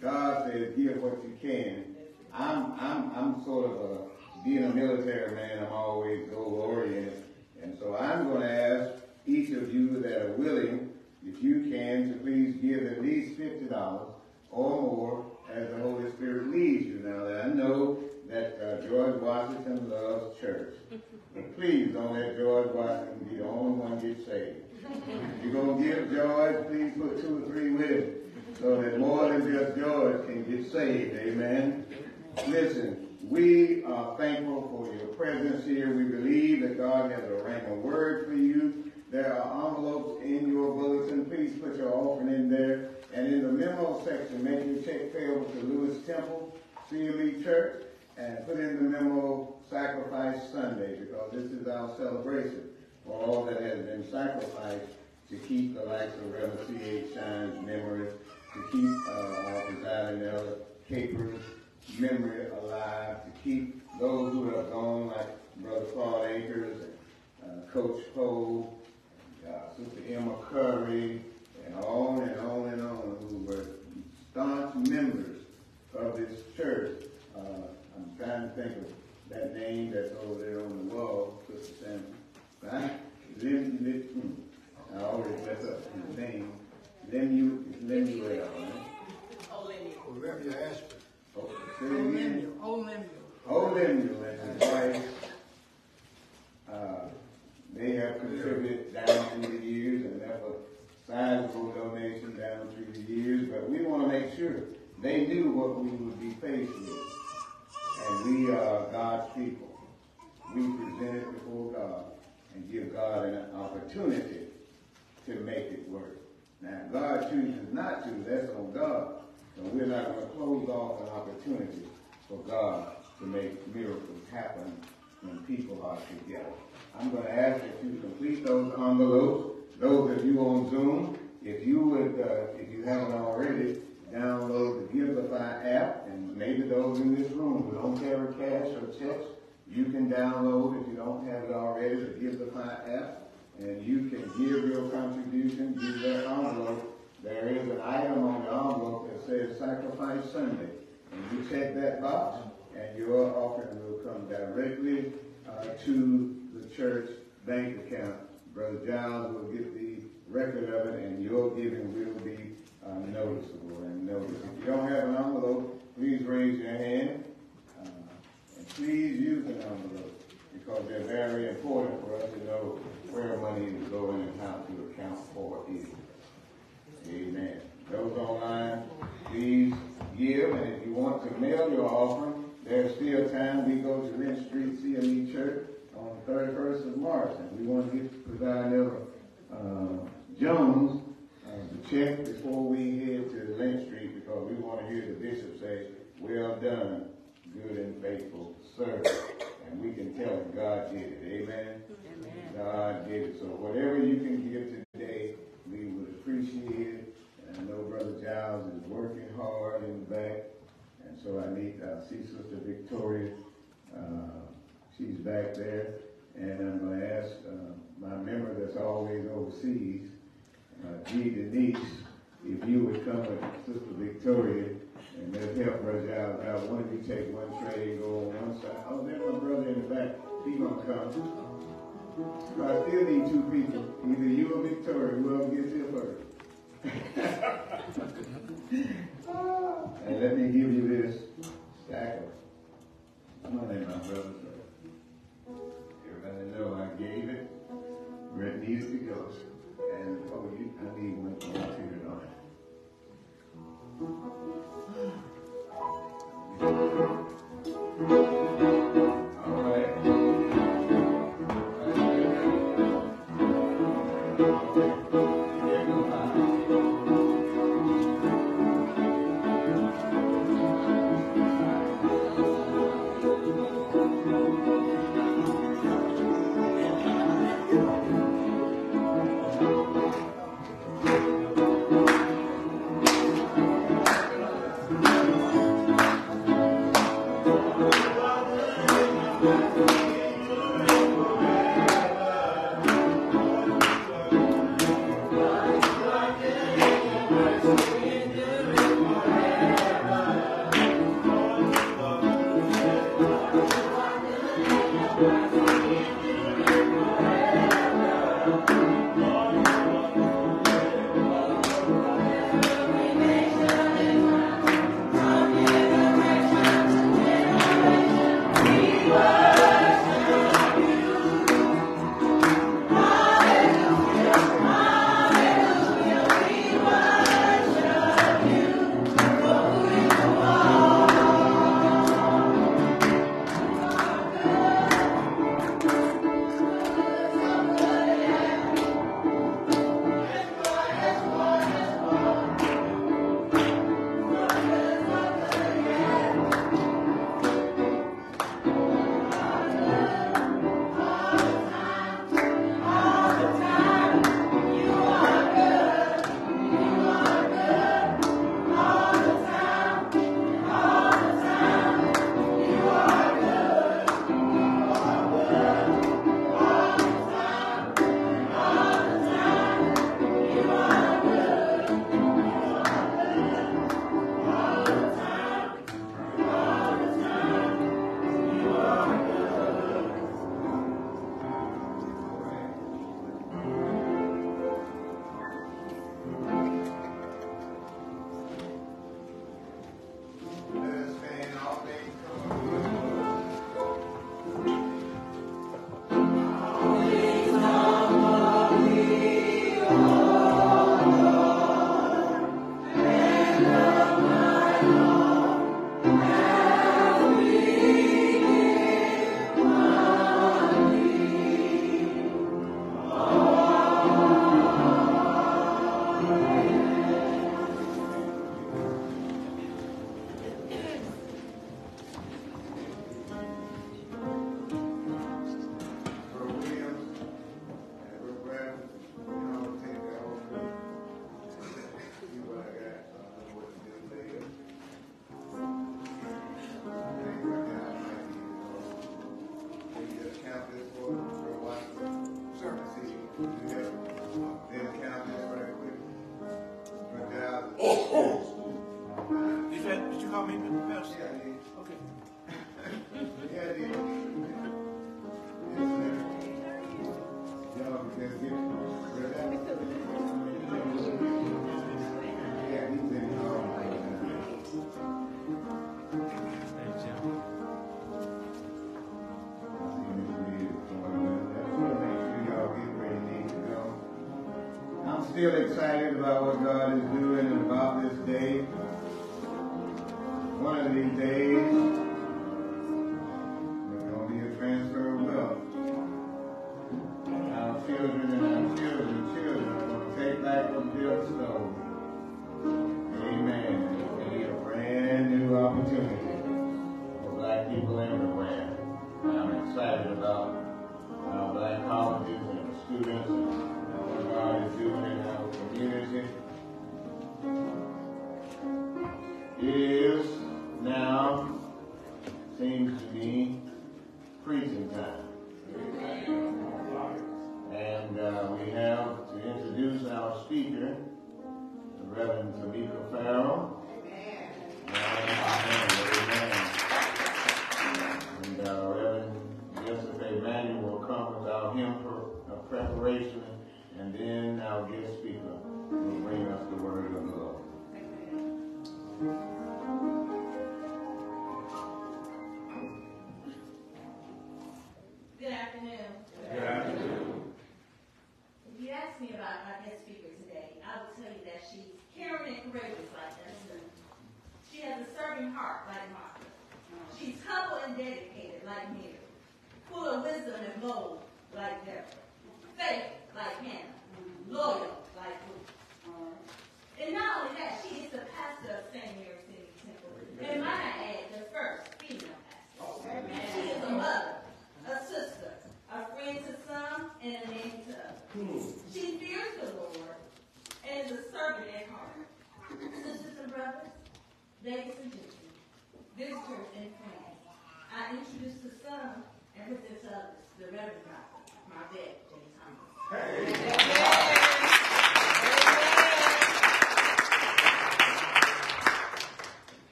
S1: God says, give what you can. I'm, I'm, I'm sort of a, being a military man, I'm always goal oriented. And so I'm going to ask each of you that are willing, if you can, to please give at least $50 or more as the Holy Spirit leads you. Now, that I know that uh, George Washington loves church. Please don't let George Washington be the only one get saved. You're going to give George, please put two or three with him so that more than just George can get saved. Amen. Listen, we are thankful for your presence here. We believe that God has a rhema word for you. There are envelopes in your bulletin. Please put your offering in there. And in the memo section, make your check payable to Lewis Temple, CME Church, and put in the memo Sacrifice Sunday because this is our celebration for all that has been sacrificed to keep the likes of Reverend C.H. Shine's memory, to keep uh, our presiding elder Caper's memory alive, to keep those who have gone like Brother Claude Akers, and, uh, Coach Poe, uh, Sister Emma Curry, and on and on and on, who were staunch members of this church. Uh, I'm trying to think of that name that's over there on the wall, Sister Sam. Right? Lim, Lim, hmm. I always mess up his name. Lemuel, Lemuel, right?
S3: Reverend Asper.
S1: Oh, say it again.
S8: Old Lemuel.
S1: Old Lemuel and his wife, uh, they have contributed down through the years and left a sizable donation down through the years, but we want to make sure they knew what we would be faced with. And we are God's people. We present it before God and give God an opportunity to make it work. Now, God chooses not to, that's on God. So we're not going to close off an opportunity for God to make miracles happen when people are together. I'm going to ask that you complete those envelopes. Those of you on Zoom, if you would, uh, if you haven't already, download the Givelify app, maybe those in this room who don't carry cash or checks, you can download, if you don't have it already, the Givelify app, and you can give your contribution, give that envelope. There is an item on the envelope that says Sacrifice Sunday, and you check that box, and your offering will come directly uh, to the church bank account. Brother Giles will get the record of it, and your giving will be uh, noticeable and noticed. If you don't have an envelope, please raise your hand. Uh, and please use an envelope because they're very important for us to know where money is going and how to account for it. Amen. Those online, please give. And if you want to mail your offering, often hear the bishop say, well done, good and faithful servant. And we can tell him God did it. Amen? Amen. God did it. So whatever you can give today, we would appreciate it. And I know Brother Giles is working hard in the back. And so I need, I see Sister Victoria. Uh, she's back there. And I'm going to ask uh, my member that's always overseas, uh, G. Denise, if you would come with Sister Victoria and let's help Brother out. I wanted you take one tray and go on one side. Oh, there's my brother in the back. He gonna come. So I still need two people, either you or Victoria, whoever gets here first. and let me give you this stack of money, my brothers. Everybody know I gave it where it needs to go. And you, I need one tonight. All right. feel excited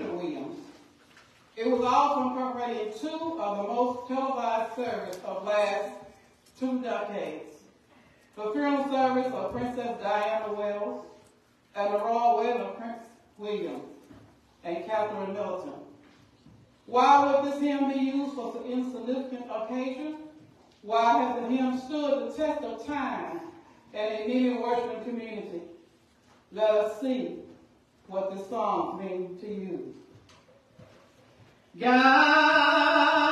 S9: Williams. It was also incorporated in two of the most televised services of last two decades. The funeral service of Princess Diana Wales and the royal wedding of Prince William and Catherine Middleton. Why would this hymn be used for an insignificant occasion? Why has the hymn stood the test of time and a needed worshiping community? Let us see what the song means to you.
S10: God.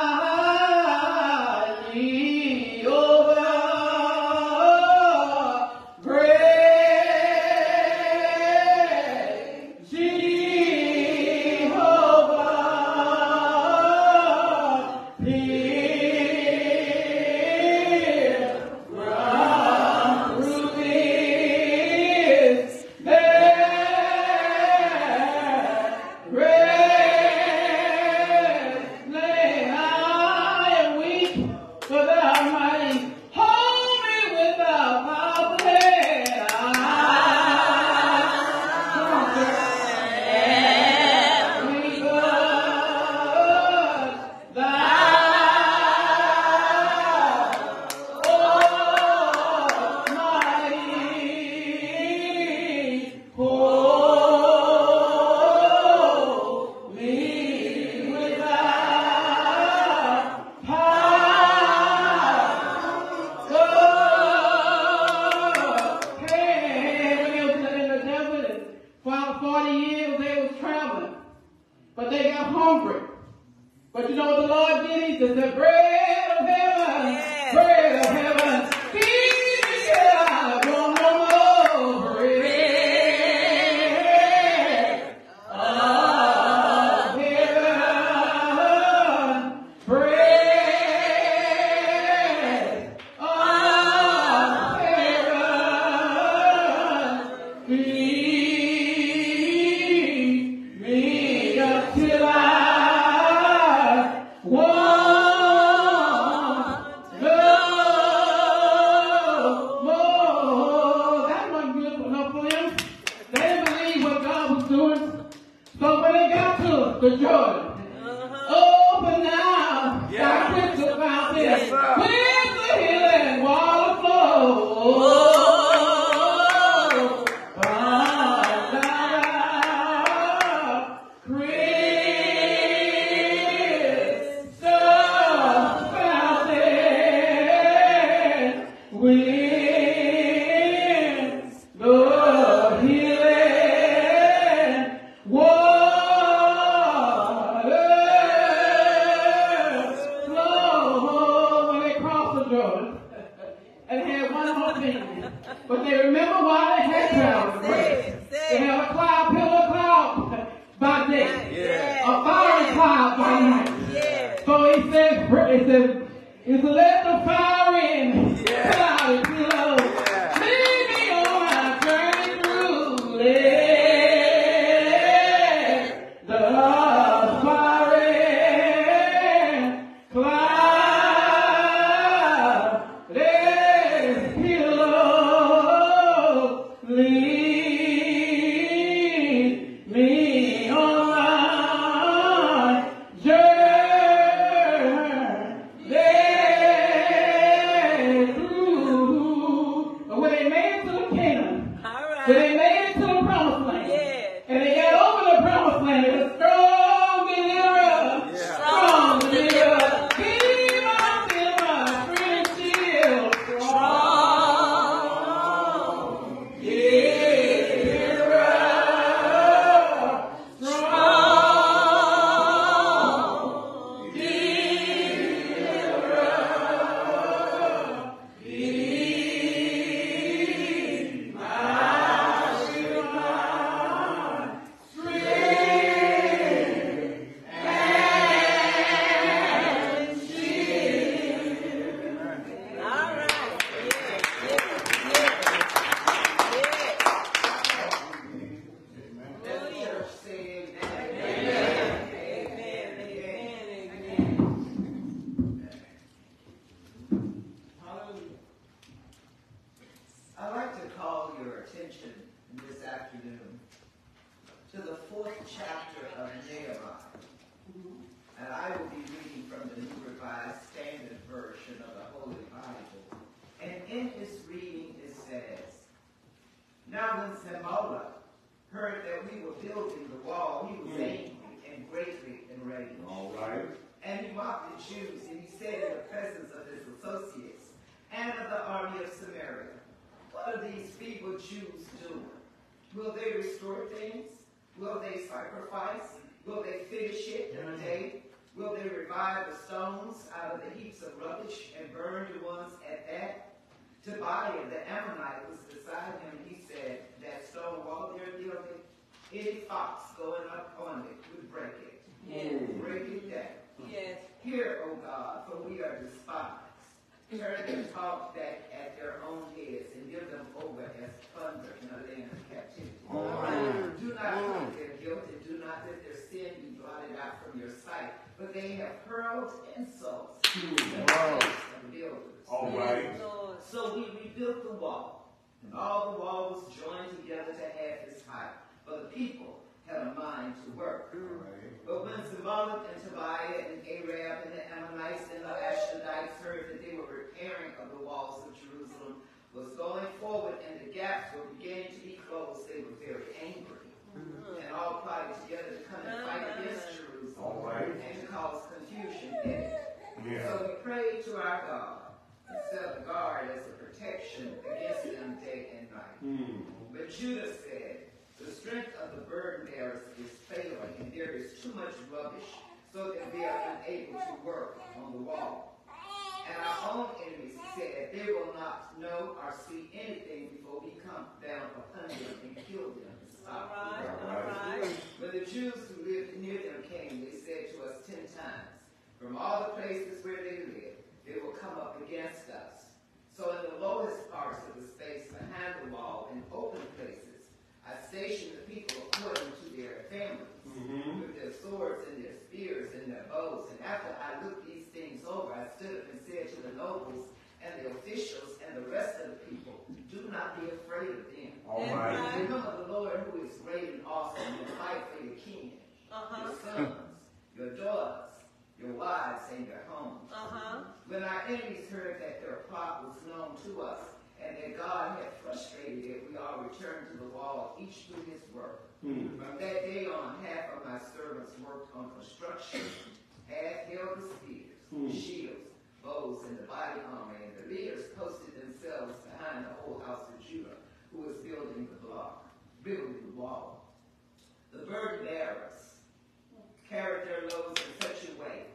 S2: Uh-huh.
S10: When our enemies heard that their plot was known to us and that God had frustrated it, we all returned to the wall, each doing his work.
S11: Mm-hmm.
S10: From that day on, half of my servants worked on construction, half held the spears,
S11: mm-hmm.
S10: shields, bows, and the body armor, and the leaders posted themselves behind the whole house of Judah, who was building the block, building the wall. The burden bearers carried their loads in such a way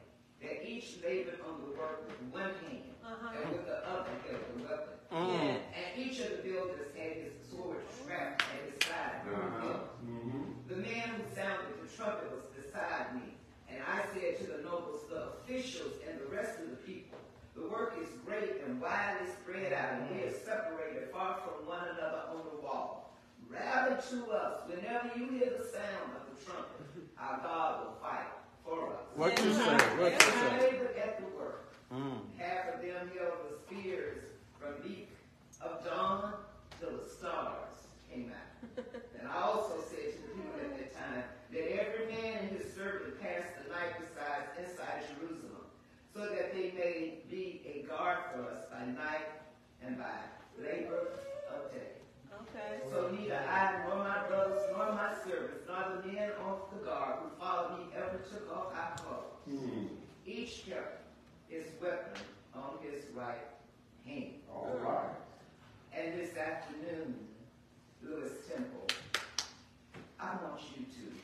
S10: that each labored on the work with one hand
S2: uh-huh.
S10: and with the other held the weapon.
S2: Mm.
S10: And, and, each of the builders had his sword strapped at his side.
S11: Uh-huh. Mm-hmm.
S10: The man who sounded the trumpet was beside me, and I said to the nobles, the officials, and the rest of the people, the work is great and widely spread out, and we are separated far from one another on the wall. Rather to us, whenever you hear the sound of the trumpet, our God will fight
S4: what you say? What you
S10: Every time
S4: say?
S10: they look at the work,
S4: Mm.
S10: half of them held the spears from beak of dawn till the stars came out. And I also said to the people at that time that every man and his servant passed the night besides inside Jerusalem, so that they may be a guard for us by night and by labor of day.
S2: Okay.
S10: So neither I nor my brothers nor my servants nor the men on the guard who followed me ever took off our clothes. Hmm. Each kept his weapon on his right hand.
S1: All right.
S10: And this afternoon, Lewis Temple, I want you to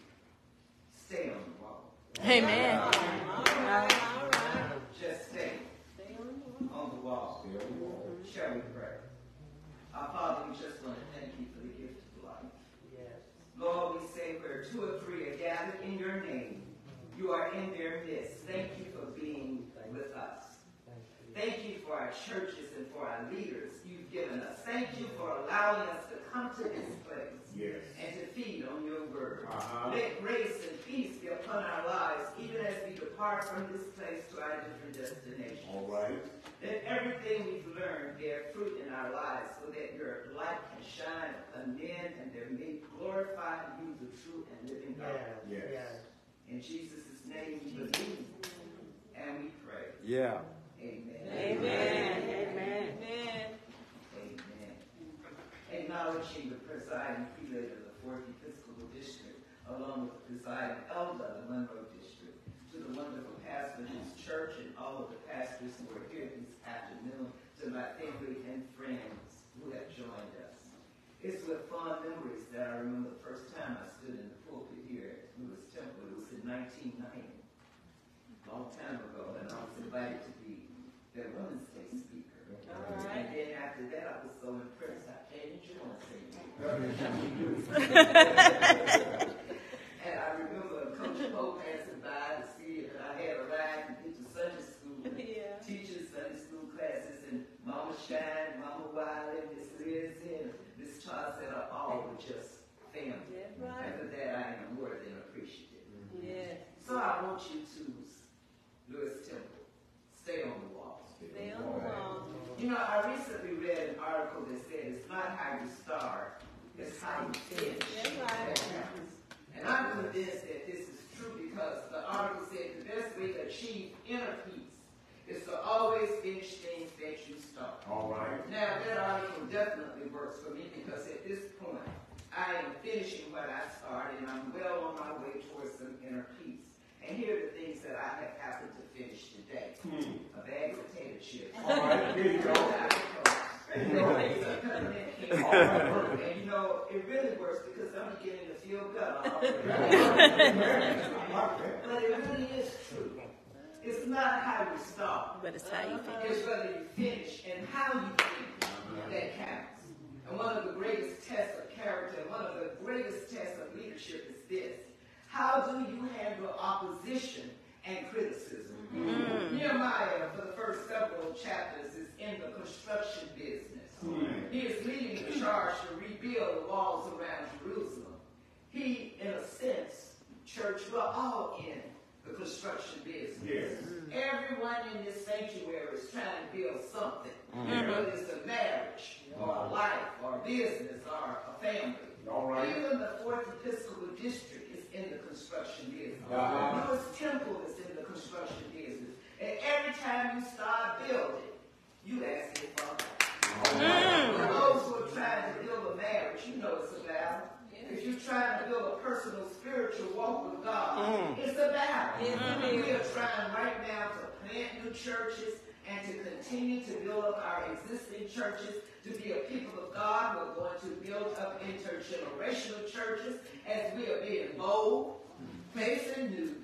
S10: stay on the wall.
S2: Amen. All right.
S10: Just stay on the wall. Shall we pray? Our Father, we just want to thank you for the gift of life. Yes. Lord, we say where two or three are gathered in your name, you are in their midst. Thank you for being with us. Thank you for our churches and for our leaders you've given us. Thank you for allowing us to come to this place
S1: Yes.
S10: and to feed on your word.
S1: Uh-huh.
S10: Let grace and peace be upon our lives, even as we depart from this place to our different destinations.
S1: All right.
S10: Let everything we've learned bear fruit in our lives so that your light can shine upon men and they may glorify you, the true and living God.
S1: Yes.
S10: In Jesus' name we believe and we pray.
S4: Yeah.
S10: Amen.
S2: Amen.
S12: Amen.
S2: Amen.
S10: Amen. Acknowledging the presiding prelate of the Fourth Episcopal District, along with the presiding elder of the Monroe District, to the wonderful pastor of this church and all of the pastors who are here this afternoon, to my family and friends who have joined us. It's with fond memories that I remember the first time I stood in the pulpit here at Lewis Temple. It was in 1990, a long time ago, and I was invited to be their Women's Day speaker. And then after that, I was so impressed, I came and joined And I remember Coach Poe passing by to see if I had a ride to get to Sunday school,
S2: Yeah.
S10: teaching Sunday school classes, and Mama Shine, Mama Wiley, Miss Liz, and Miss Charles said, "Are all were just family.
S2: That's right.
S10: And for that, I am more than appreciative.
S2: Yes.
S10: So I want you to, Lewis Temple, stay on the wall.
S2: Stay on the wall.
S10: You know, I recently read an article that said it's not how you start, it's how you finish.
S2: That's right.
S10: And I'm convinced that this is true because the article said the best way to achieve inner peace is to always finish things that you start.
S1: All right.
S10: Now, that article definitely works for me because at this point, I am finishing what I started and I'm well on my way towards some inner peace. And here are the things that I have happened to finish today. Hmm. A bag of potato chips.
S1: All right, here you go.
S10: You know, it's a peppermint cake. And you know, it really works because I'm beginning to feel better. But it really is true. It's not how you start.
S2: But it's how you finish.
S10: It's whether you finish and how you finish that counts. And one of the greatest tests of character, and one of the greatest tests of leadership is this. How do you handle opposition and criticism? Mm. Nehemiah, for the first several chapters, is in the construction business. Mm. He is leading the charge to rebuild the walls around Jerusalem. He, in a sense, church, we're all in the construction business.
S1: Yes.
S10: Everyone in this sanctuary is trying to build something, mm-hmm. whether it's a marriage, or a mm-hmm. life, or a business, or a family.
S1: All right.
S10: Even the Fourth Episcopal District is in the construction business.
S1: Uh-huh.
S10: Lewis Temple is in the construction business. And every time you start building, you ask it for mm-hmm. For those who are trying to build a marriage, you know it's a battle. If you're trying to build a personal spiritual walk with God, mm-hmm. it's a battle.
S2: Yes, it is.
S10: We are trying right now to plant new churches and to continue to build up our existing churches, to be a people of God. We're going to build up intergenerational churches as we are being bold, facing new,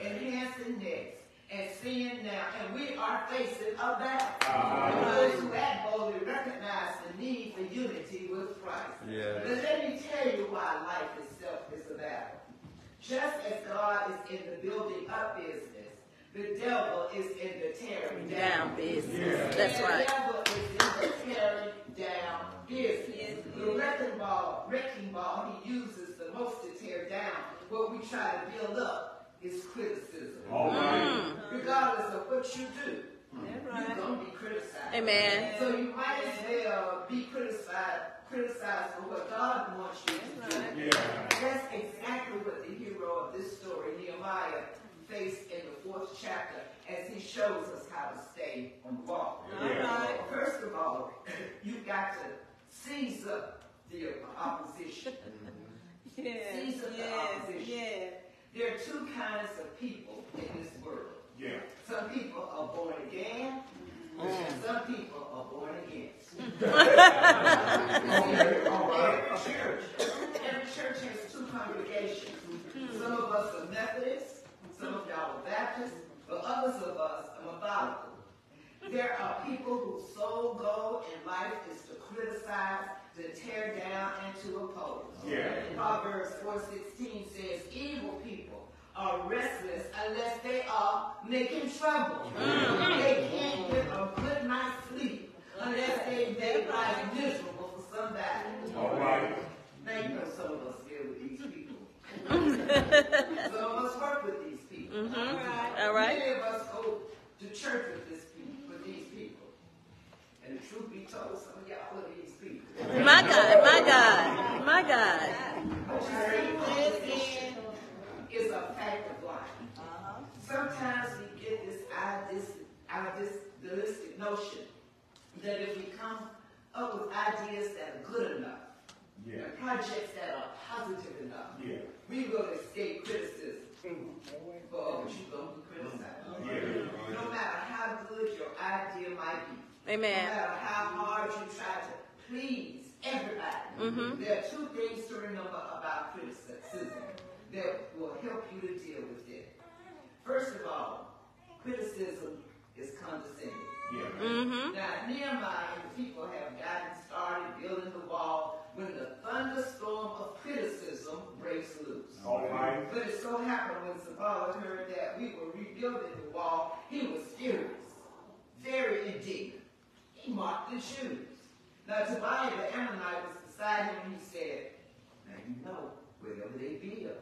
S10: enhancing next, and seeing now. And we are facing a battle. And those who act boldly recognize the need for unity with Christ.
S4: Yes.
S10: But let me tell you why life itself is a battle. Just as God is in the building up business, The devil is in the tearing
S2: Down
S10: down.
S2: business. That's
S10: The
S2: right.
S10: devil is in the tearing down business. The wrecking ball, wrecking ball he uses the most to tear down. What we try to build up is criticism.
S1: All right. Mm.
S10: Regardless of what you do, you're gonna be criticized.
S2: Amen.
S10: So you might as well be criticized, criticized for what God wants you to do.
S1: Yeah.
S10: That's exactly what the hero of this story, Nehemiah, faced in the fourth chapter as he shows us how to stay on the wall.
S1: Yeah.
S10: First of all, you've got to seize up the opposition.
S5: Yes,
S10: Seize up the opposition.
S5: yes.
S10: There are two kinds of people in this world.
S1: Yeah.
S10: Some people are born again, and some people are born against. Every church, every church has two congregations. Some of us are Methodists, some of y'all are Baptists, but others of us are methodical. There are people whose sole goal in life is to criticize, to tear down, and to oppose.
S1: Yeah.
S10: Proverbs 4.16 says, evil people are restless unless they are making trouble. They can't get a good night's sleep unless they make life miserable for somebody.
S1: All right.
S10: Now you know some of us deal with these people. some of us work with these people.
S2: Mhm. All right.
S10: Many of us go to church with this people, with these people. And the truth be told, some of y'all are these people.
S2: My God, my God, my God.
S10: But you see, opposition is a fact of life. Sometimes we get this idea, this idealistic notion that if we come up with ideas that are good enough,
S1: Yeah.
S10: and projects that are positive enough,
S1: Yeah.
S10: we will escape criticism. But what you gonna be criticized?
S1: Yeah.
S10: No matter how good your idea might be,
S2: Amen.
S10: no matter how hard you try to please everybody,
S2: Mhm.
S10: there are two things to remember about criticism that will help you to deal with it. First of all, criticism is condescending.
S1: Yeah.
S2: Mhm.
S10: Now, Nehemiah and the people have gotten started building the wall when the thunderstorm of criticism breaks loose.
S1: All right.
S10: But it so happened when Sanballat heard that we were rebuilding the wall, he was furious, very indignant. He marked the Jews. Now Tobiah the Ammonite was beside him and he said, Now you know, wherever they build,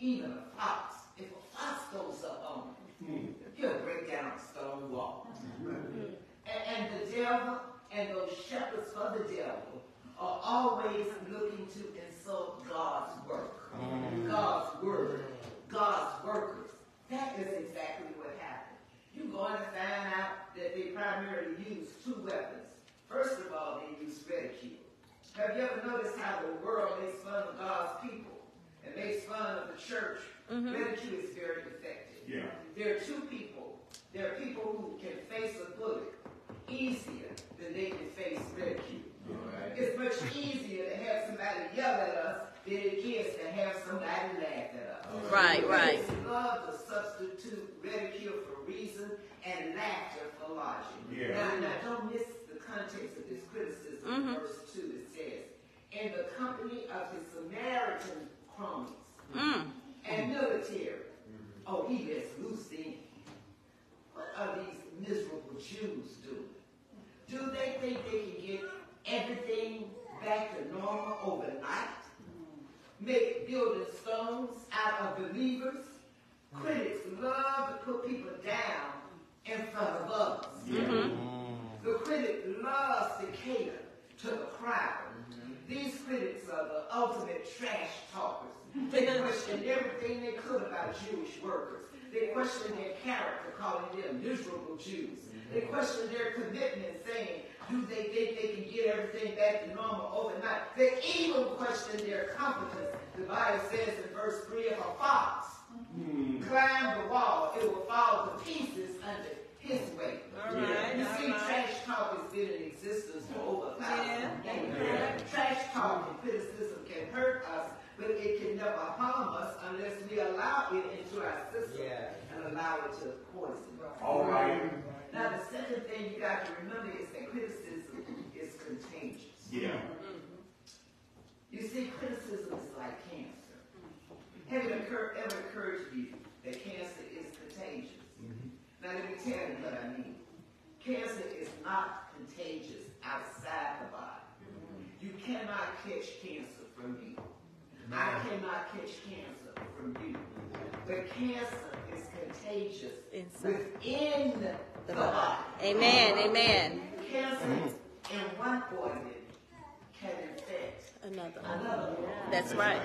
S10: even a fox, if a fox goes up on him, he'll break down a stone wall. Hmm. And, and the devil and those shepherds for the devil are always looking to insult God's work, hmm. God's word, God's workers. That is exactly what happened. You're going to find out that they primarily use two weapons. First of all, they use ridicule. Have you ever noticed how the world makes fun of God's people and makes fun of the church? Mm-hmm. Ridicule is very effective.
S1: Yeah.
S10: There are two people. There are people who can face a bullet easier than they can face ridicule. Right. It's much easier to have somebody yell at us than it is to have somebody laugh at us.
S2: Right, right.
S10: Critics love to substitute ridicule for reason and laughter for logic.
S1: Yeah.
S10: Now, now, don't miss the context of this criticism. in Verse 2, it says, In the company of his Samaritan cronies
S2: Mm.
S10: and military. Oh, he lets loose then. What are these miserable Jews doing? Do they think they can get everything back to normal overnight? Make building stones out of believers? Critics love to put people down in front of others. The critic loves to cater to the crowd. Mm-hmm. These critics are the ultimate trash talkers. They question everything they could about Jewish workers. They question their character, calling them miserable Jews. They mm-hmm. question their commitment, saying, do they think they can get everything back to normal overnight? They even question their competence. The Bible says in verse 3, if a fox mm-hmm. climb the wall, it will fall to pieces under his way.
S5: All right,
S10: You
S5: all
S10: see,
S5: right.
S10: trash talk has been in existence for over a thousand
S5: Yeah.
S10: years. Trash talk and criticism can hurt us, but it can never harm us unless we allow it into our system and allow it to poison us.
S1: All right.
S10: Now, the second thing you got to remember is that criticism is contagious.
S1: Yeah.
S10: You see, criticism is like cancer. Have it occur, ever occurred to you that cancer is contagious? Tell you what I mean. Cancer is not contagious outside the body. You cannot catch cancer from me. I cannot catch cancer from you. But cancer is contagious
S2: Inside.
S10: within the, body.
S2: Amen. Amen.
S10: Cancer mm-hmm. in one organ can infect
S2: Another.
S10: another organ.
S2: That's right.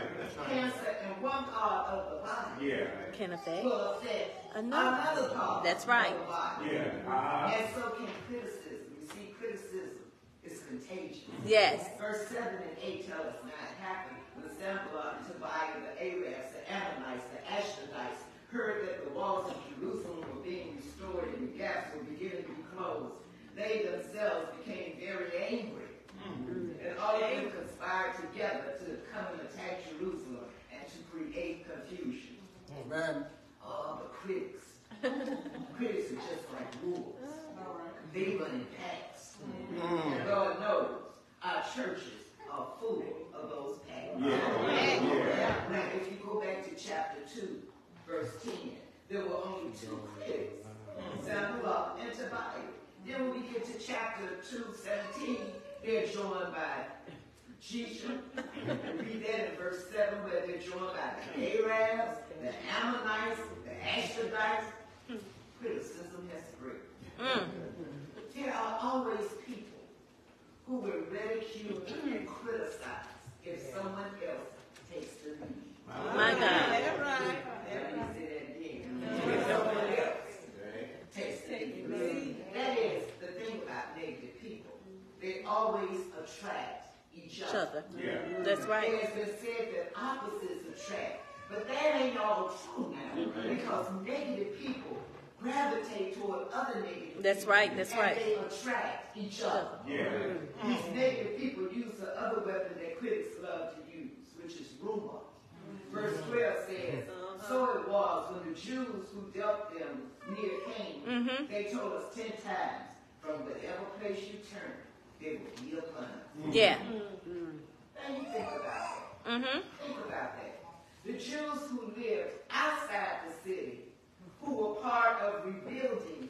S10: Cancer in one part of the body
S1: Yeah.
S2: Can affect. Another.
S10: another part
S2: That's right.
S10: of the body.
S1: Yeah.
S10: And so can criticism. You see, criticism is contagious.
S2: Yes.
S10: Verse 7 and 8 tell us now it happened when Sanballat, Tobiah, the Arabs, the Ammonites, the Ashdodites heard that the walls of Jerusalem were being restored and the gaps were beginning to be closed. They themselves became very angry. And all of them conspired together to come and attack Jerusalem and to create confusion.
S1: Amen.
S10: Oh, the critics. critics are just like wolves. They run in packs. And God knows our churches are full of those packs.
S1: Yeah. Yeah.
S10: Now, if you go back to chapter 2, verse 10, there were only two critics, Sanballat and Tobiah. Then when we get to chapter 2, 17, they're joined by Geshem. Read that in verse 7, where they're joined by the Arabs, the Ammonites, the Ashdodites. Criticism has spread.
S2: Mm.
S10: There are always people who will ridicule and criticize if someone else takes the lead.
S2: My God.
S10: Let me say that again. If someone else takes the lead. That is the thing about negative people. They always attract each
S2: Each
S10: other.
S2: other.
S1: Yeah. Mm-hmm.
S2: That's right.
S10: It has been said that opposites attract. But that ain't all true now. Because negative people gravitate toward other negative
S2: That's
S10: people,
S2: right, that's
S10: and
S2: right.
S10: they attract each other.
S1: Yeah. Mm-hmm.
S10: These negative people use the other weapon that critics love to use, which is rumor. Mm-hmm. Verse 12 says, uh-huh. So it was when the Jews who dealt them near came,
S2: Mhm.
S10: they told us ten times, from whatever place you turn, they will be upon us. Mm-hmm.
S2: Yeah.
S10: Now you think about that.
S2: Mhm.
S10: Think about that. The Jews who lived outside the city, who were part of rebuilding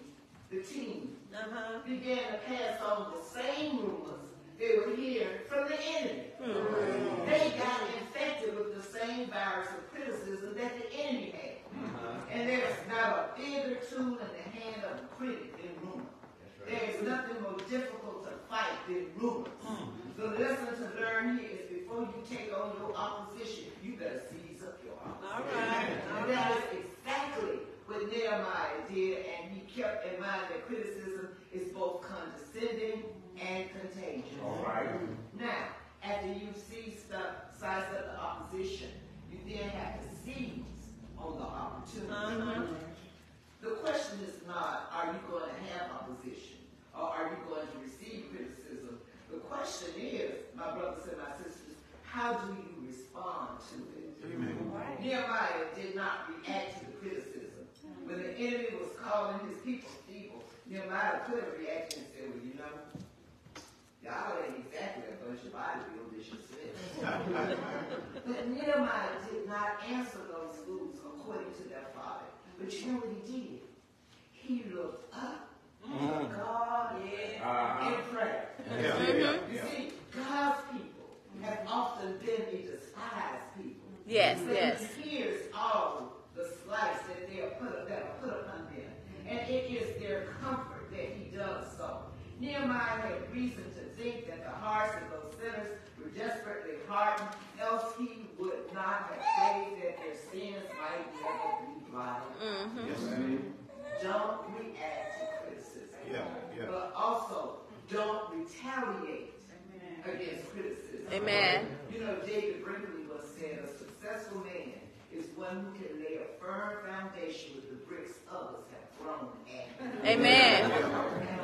S10: the team, uh-huh. began to pass on the same rumors they were hearing from the enemy. Hmm. They got infected with the same virus of criticism that the enemy had. Uh-huh. And there is not a bigger tool in the hand of a critic than rumor. There is nothing more difficult to fight than rumors. Hmm. The lesson to learn here is before you take on your opposition, you better seize up your opposition. And that is exactly what Nehemiah did, and he kept in mind that criticism is both condescending and contagious.
S1: All right.
S10: Now, after you've seized up, sized up the opposition, you then have to seize on the opportunity. Uh-huh. The question is not, are you going to have opposition? Or are you going to receive criticism? The question is, my brothers and my sisters, how do you respond to it? Nehemiah did not react to the criticism. When the enemy was calling his people evil, Nehemiah could have reacted and said, well, you know, y'all ain't exactly a bunch of bodybuilders yourselves. but Nehemiah did not answer those fools according to their father. But you know what he did? He looked up to God
S1: Uh-huh.
S10: in prayer.
S1: Yeah. Yeah.
S10: You see, God's people have often been a despised people.
S2: Yes,
S10: But
S2: yes.
S10: He hears all the slights that they are put, that are put upon them. And it is their comfort that he does so. Nehemiah had reason to think that the hearts of those sinners were desperately hardened, else he would not have prayed that their sins might never be blotted.
S2: Mhm.
S1: Yes, ma'am.
S10: Don't react to criticism.
S1: Yeah, yeah.
S10: But also, don't retaliate against criticism.
S2: Amen.
S10: You know, David Brinkley once said, a successful man is one who can lay a firm foundation with the bricks others have thrown at.
S2: Amen.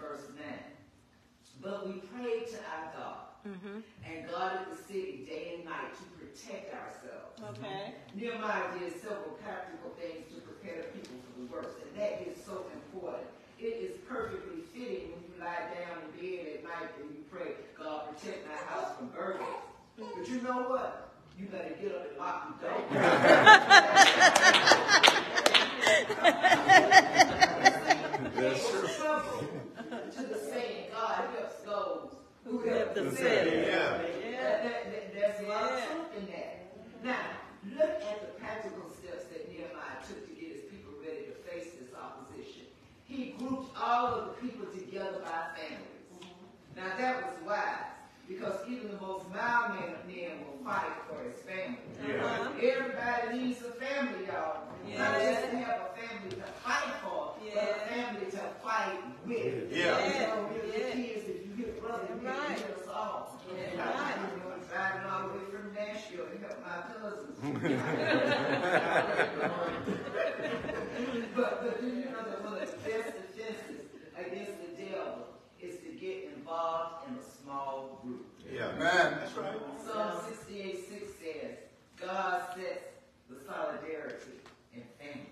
S10: Verse 9. But we prayed to our God
S2: Mm-hmm.
S10: and guarded the city day and night to protect ourselves.
S5: Okay.
S10: Nehemiah did several practical things to prepare the people for the worst, and that is so important. It is perfectly fitting when you lie down in bed at night and you pray, God protect my house from burglars. But you know what? You better get up and lock the door.
S1: That's true.
S10: Trouble to the saying, God helps those who
S2: Who help
S10: help
S2: themselves.
S1: Yeah.
S10: that, that, that, there's a lot of
S5: Yeah.
S10: truth in that. Now, look at the practical steps that Nehemiah took to get his people ready to face this opposition. He grouped all of the people together by families. Now that was wise, because even the most mild man of men will fight for his family.
S1: Yeah.
S10: Everybody needs a family, y'all. Not just to have a family to fight for, but a family to fight with.
S1: Yeah.
S10: You know, get brother, you
S5: Right.
S10: can us all. I remember driving all the way from Nashville to help my cousins. But, but do you know that one of the best defenses against the devil is to get involved in a small group?
S1: Yeah. Man. That's right.
S10: Psalm 68 6 says, God sets the solidarity in families.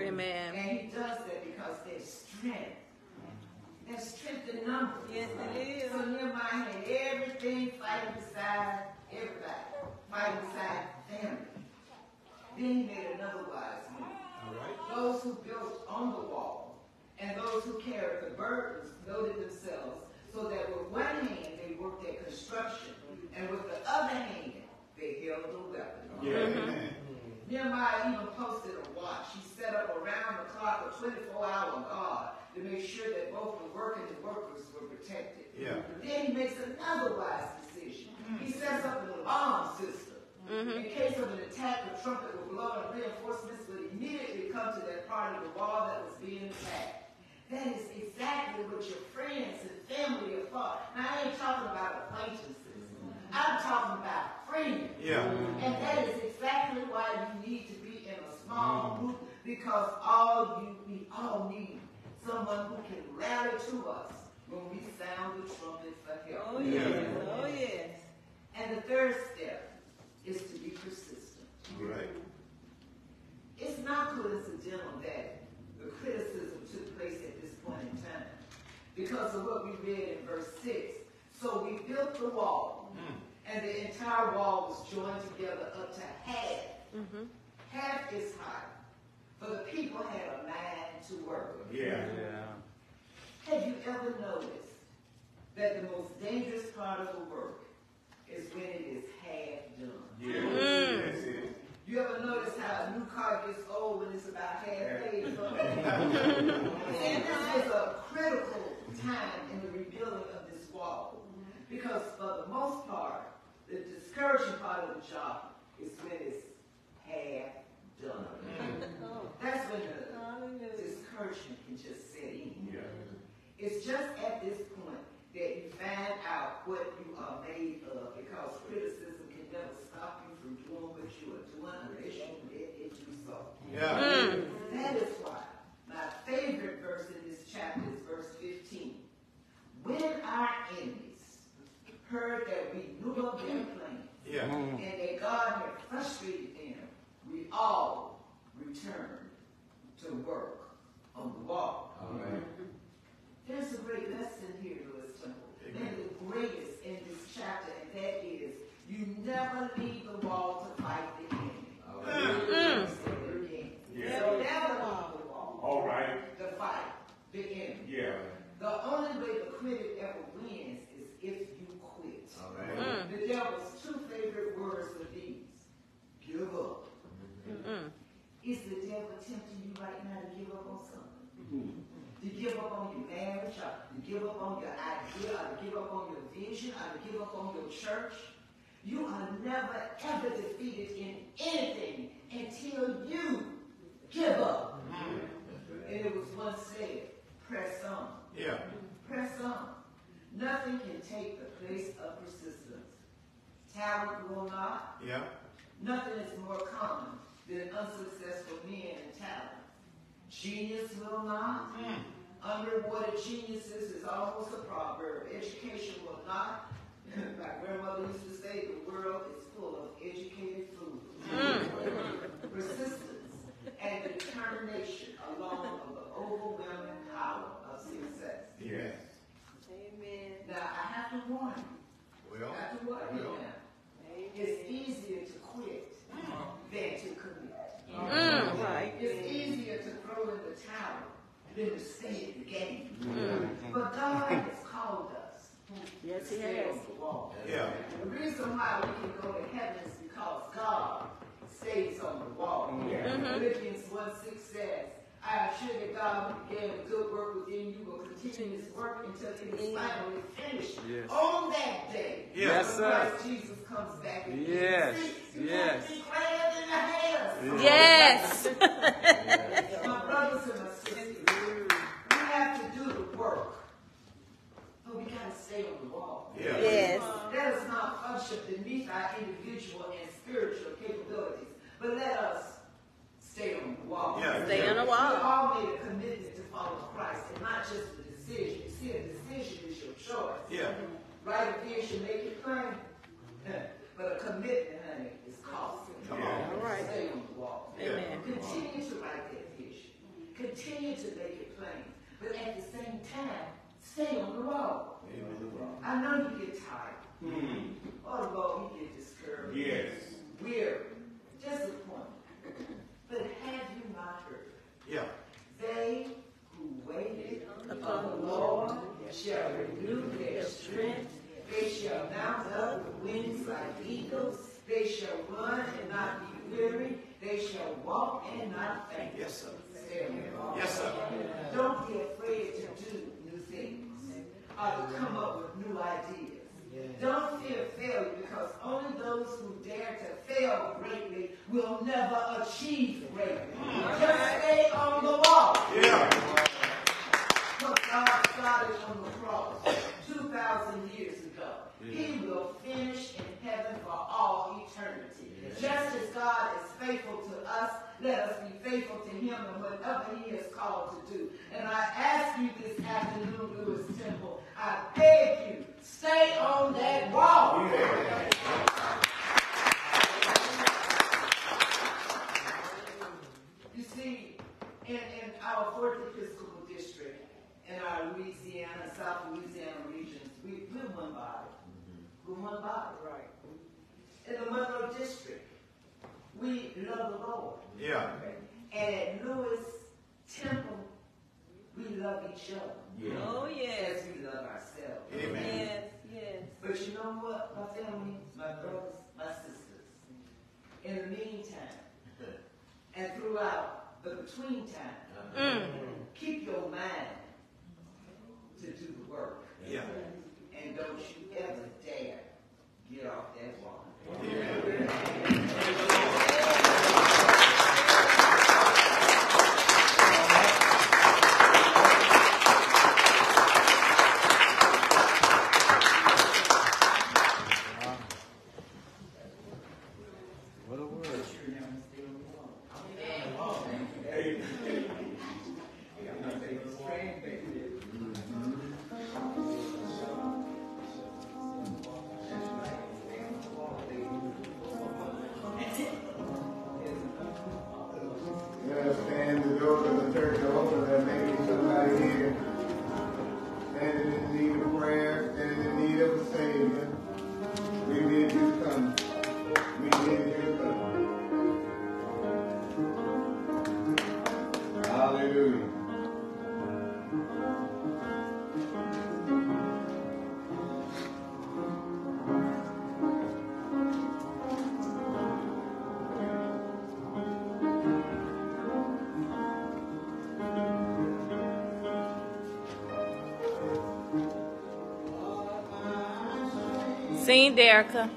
S2: Amen.
S10: And he does that because there's strength. There's strength in numbers.
S5: Yes, it is.
S10: So Nehemiah had everything fighting beside everybody, fighting beside family. Then he made another wise move.
S1: All right.
S10: Those who built on the wall and those who carried the burdens loaded themselves so that with one hand they worked at construction and with the other hand they held the weapon.
S1: Yeah. Mm-hmm.
S10: Nehemiah even posted a watch. He set up around the clock a 24-hour guard to make sure that both the work and the workers were protected.
S1: Yeah.
S10: Then he makes another wise decision. Mm-hmm. He sets up an alarm system. Mm. In case of an attack, the trumpet would blow and reinforcements would immediately come to that part of the wall that was being attacked. That is exactly what your friends and family are for. Now, I ain't talking about acquaintances. Mm-hmm. I'm talking about friends.
S1: Yeah.
S10: And that is exactly why you need to be in a small group because all you we all need someone who can rally to us when we sound the trumpet for help.
S5: Oh, yes. Yeah. Oh, yes.
S10: And the third step is to be persistent.
S1: Right.
S10: It's not coincidental that the criticism took place at this point in time because of what we read in verse 6. So we built the wall, mm. and the entire wall was joined together up to half.
S2: Mm-hmm.
S10: Half is high. For the people had a mind to work.
S1: Yeah. yeah.
S10: Have you ever noticed that the most dangerous part of the work is when it is half done?
S1: Yeah.
S2: Mm.
S1: That's it.
S10: You ever notice how a new car gets old when it's about half paid for? and this is a critical time in the rebuilding of this wall. Because for the most part, the discouraging part of the job is when it's half done. That's when the discouragement can just set in.
S1: Yeah.
S10: It's just at this point that you find out what you are made of because criticism can never stop you from doing what you are doing unless you let it do so.
S1: Yeah. Mm.
S10: That is why my favorite verse in this chapter is verse 15. When our enemies heard that we knew of their plans
S1: Yeah.
S10: and that God had frustrated them, we all return to work on the wall.
S1: Amen.
S10: There's a great lesson here, Lewis Temple. And the greatest in this chapter, and that is you never leave the wall to fight the enemy. Yeah. So never leave the wall
S1: All right.
S10: to fight the enemy.
S1: Yeah.
S10: The only way the critic ever wins is if you quit.
S1: Amen.
S10: The devil's two favorite words are these. Give up. Is the devil tempting you right now to give up on something? Mm-hmm. To give up on your marriage, or to give up on your idea, or to give up on your vision, or to give up on your church? You are never ever defeated in anything until you give up. Mm-hmm. And it was once said, press on.
S1: Yeah.
S10: Press on. Nothing can take the place of persistence. Talent will not.
S1: Yeah.
S10: Nothing is more common than unsuccessful men and talent. Genius will not. Hmm. Unrewarded geniuses is almost a proverb. Education will not. My grandmother used to say the world is full of educated fools. Hmm. Persistence and determination along with the overwhelming power of success.
S1: Yes. Amen.
S10: Now, I have to warn you.
S1: Well.
S10: I have to warn you
S1: well.
S10: now. It's easier to quit hmm. than to commit.
S2: Mm.
S12: Right.
S10: It's easier to throw in the towel than to stay in the game. But God has called us
S12: Yes,
S10: to
S12: he
S10: stay
S12: has.
S10: on the wall.
S1: Yeah.
S10: The reason why we can go to heaven is because God stays on the wall. Philippians 1 6 says, I am sure that God who began a good work within you will continue his work until it is finally finished.
S3: Yes.
S10: On that day,
S3: Yes,
S10: when
S3: sir.
S10: Christ Jesus comes back again.
S3: Yes,
S10: See, you
S3: yes.
S10: be glad in the hands.
S2: Yes.
S10: My brothers and my sisters, we have to do the work, but we gotta stay on the wall.
S1: Yeah.
S2: Yes.
S10: Let us not function beneath our individual and spiritual capabilities, but let us stay on the wall.
S1: Yeah.
S2: Stay on the wall.
S10: We all made a commitment to follow Christ, and not just a decision. You see, a decision is your choice.
S1: Yeah.
S10: Write a vision, make it plain. But a commitment, honey, is costly.
S1: Come on.
S12: All right.
S10: Stay on the wall.
S12: Amen.
S10: Continue to write that vision. Continue to make it plain. But at the same time, stay on the wall. I know you get tired.
S1: Hmm.
S10: Oh, Lord, we get discouraged.
S1: Yes.
S10: Weary. Disappointed. But have you not heard?
S1: Yeah.
S10: They who waited upon the Lord shall renew their strength. They shall mount up with wings like eagles. They shall run and not be weary. They shall walk and not faint.
S1: Yes, sir.
S10: Stay on the wall.
S1: Yes, sir.
S10: Don't be afraid to do new things or to come up with new ideas. Don't fear failure because only those who dare to fail greatly will never achieve greatly. Mm, Just stay on the wall.
S1: Yeah.
S10: What God started on the cross 2,000 years ago, He will finish in heaven for all eternity. Just as God is faithful to us, let us be faithful to Him in whatever He has called to do. And I ask you this afternoon, Lewis Temple, I beg you, Stay on that wall. Yeah. You see, in, in our 4th Episcopal District, in our Louisiana, South
S9: Louisiana regions, we, we're one body. We're one body. Right. In the Monroe District, we love the Lord.
S10: Yeah.
S9: And at Lewis Temple, we love each other.
S10: Yeah.
S2: Oh, yes.
S9: We love ourselves.
S10: Amen.
S2: Yes, yes.
S9: But you know what, my family, my brothers, my sisters, in the meantime, and throughout the between time, uh-huh.
S2: mm.
S9: keep your mind to do the work.
S10: Yeah.
S9: And don't you ever dare get off that wall.
S3: Yeah. Derrica.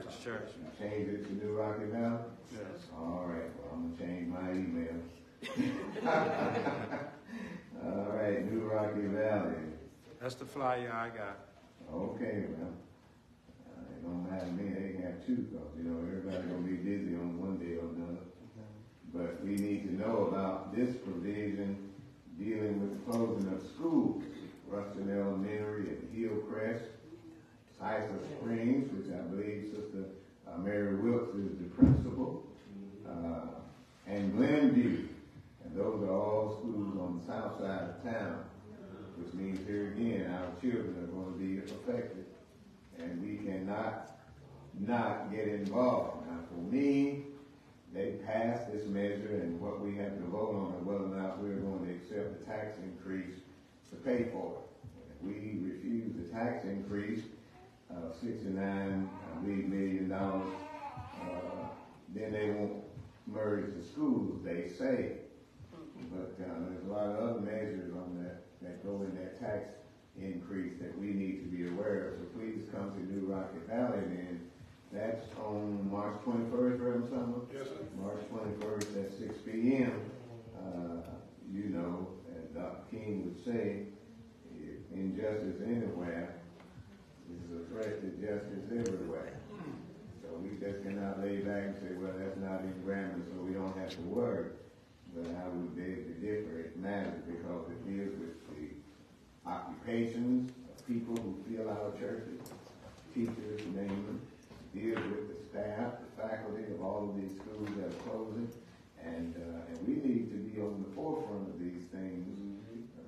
S3: Baptist Church.
S1: Change it to New Rocky Valley?
S3: Yes.
S1: All right, well, I'm gonna change my email. All right, New Rocky Valley.
S3: That's the flyer I got.
S1: Okay, well, uh, it don't have me, they can have two, cause, you know, everybody gonna be busy on one day or another. But we need to know about this provision dealing with closing of schools, Ruston Elementary and Hillcrest, Cypress Springs, which I believe Sister uh, Mary Wilkes is the principal, uh, and Glenview. And those are all schools on the south side of town, which means here again, our children are going to be affected. And we cannot not get involved. Now, for me, they passed this measure, and what we have to vote on is whether or not we're going to accept the tax increase to pay for it. If we refuse the tax increase, uh, sixty-nine, I believe, million dollars, uh, then they won't merge the schools, they say. But, uh, there's a lot of other measures on that, that go in that tax increase that we need to be aware of. So please come to New Rocky Valley then. That's on March twenty-first, Reverend Summer?
S3: Yes, sir.
S1: March twenty-first at six P M. Uh, you know, as Dr. King would say, if injustice anywhere threat to justice everywhere. So we just cannot lay back and say, well, that's not in Grambling, so we don't have to worry. But I would beg to differ, it matters because it deals with the occupations of people who fill our churches, teachers, them, deals with the staff, the faculty of all of these schools that are closing. And, uh, and we need to be on the forefront of these things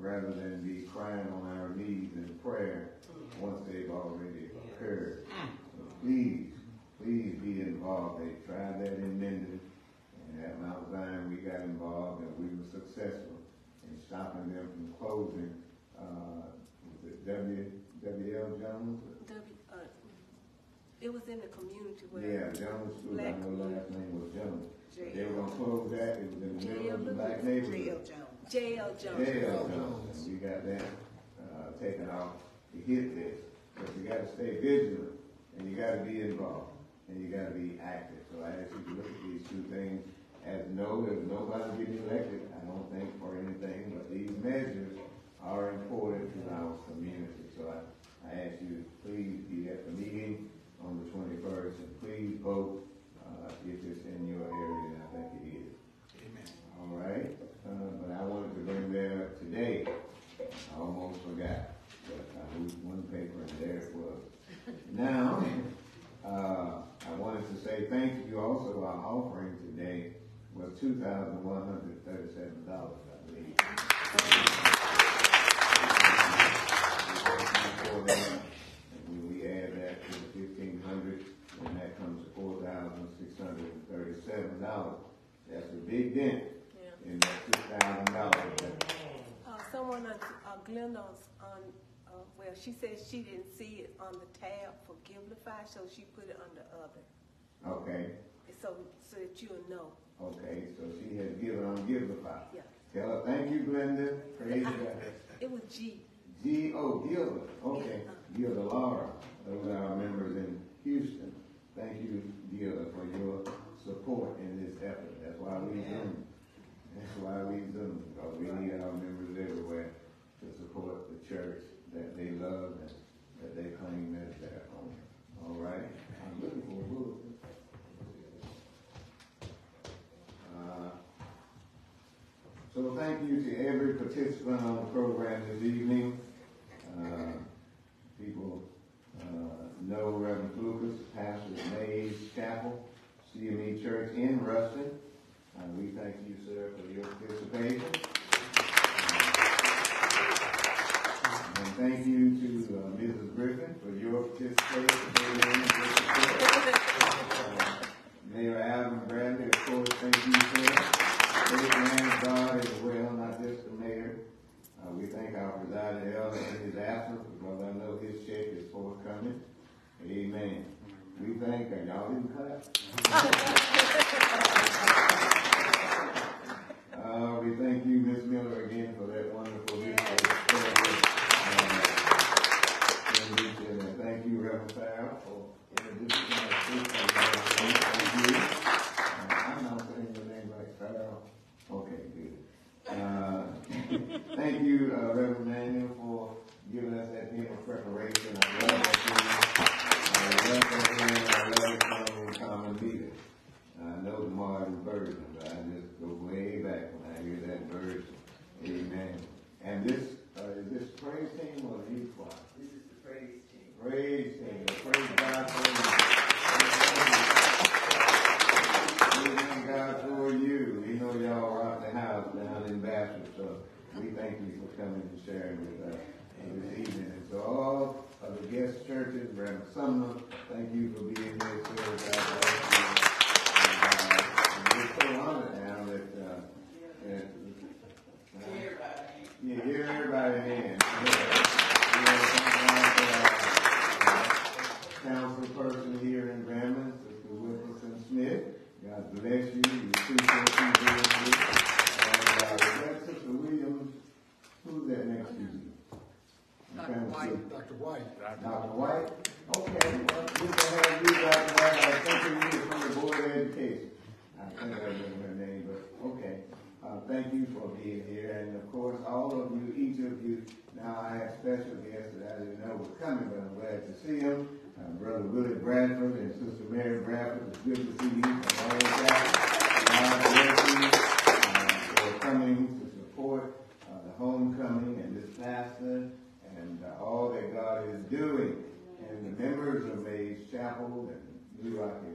S1: rather than be crying on our knees in prayer once they've already occurred. So please, please be involved. They tried that in Minden, and at Mount Zion we got involved and we were successful in stopping them from closing. Uh, was it W W L Jones?
S2: W, uh, it was in the community where.
S1: Yeah, Jones School. I know
S2: community.
S1: last name was Jones. They were gonna close that. It was in the middle of the black neighborhood.
S2: J.L. Jones.
S1: J.L. Jones, we got that, uh, taken off the get this. But you gotta stay vigilant, and you gotta be involved, and you gotta be active. So I ask you to look at these two things as no, there's nobody getting elected, I don't think, for anything, but these measures are important to our community. So I, I ask you to please be at the meeting on the twenty-first, and please vote, uh, if it's in your area, and I think it is.
S3: Amen.
S1: All right, uh, but I wanted to bring that up today. I almost forgot, I moved one paper and there it was. Now, uh, I wanted to say thank you also, our offering today was two thousand one hundred thirty-seven dollars, I believe. And when we add that to the fifteen hundred, then that comes to four thousand six hundred and thirty-seven dollars. That's a big dent in that six thousand dollars.
S2: Uh, someone on, uh, Glenn's on, uh, Well, she said she didn't see it on the tab for Givelify, so she put it under other.
S1: Okay,
S2: So, so that you'll know.
S1: okay, so she has given on Givelify.
S2: Yeah.
S1: Tell her, thank you, Glenda, praise God.
S2: It was G.
S1: G, oh, Gilda, okay, uh-huh. Gilda Laura, those are our members in Houston. Thank you, Gilda, for your support in this effort. That's why we Zoom. That's why we Zoom, because we need our members everywhere to support the church that they love and that they claim as their own. All right? I'm looking for a bulletin. Uh, So thank you to every participant on the program this evening. Uh, People uh, know Reverend Lucas, pastor Mays Chapel, CME Church in Ruston. Uh, We thank you, sir, for your participation. And thank you to uh, Mrs. Griffin for your participation. Mayor Adam Bradley, of course, thank you, sir. Great man of God as well, not just the mayor. Uh, we thank our presiding elder in his absence, because I know his check is forthcoming. Amen. We thank, uh, y'all didn't clap?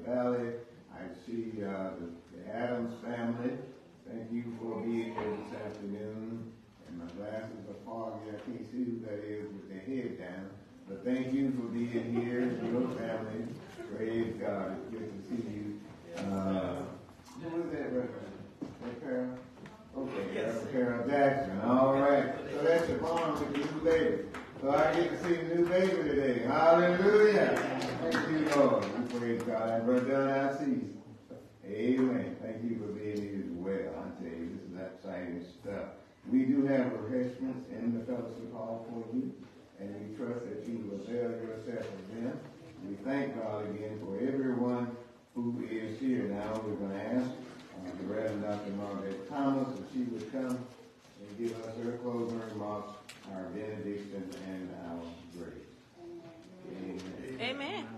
S1: Valley, I see uh, the, the Adams family. Thank you for being here this afternoon. And my glasses are foggy, I can't see who that is with their head down. But thank you for being here, your family. Praise God, it's good to see you. Uh, who is that, Reverend? That Carol? Okay, Reverend Carol Jackson, all right. So that's your mom with the new baby. So I get to see the new baby today. Hallelujah. Thank you, Lord. We praise God. And Brother John, I see. Amen. Thank you for being here as well. I tell you, this is exciting stuff. We do have refreshments in the fellowship hall for you, and we trust that you will avail yourself of them. We thank God again for everyone who is here. Now we're going to ask uh, the Reverend Dr. Marvette Thomas if she would come and give us her closing remarks, our benediction, and our grace. Amen.
S2: Amen.
S1: Mhm.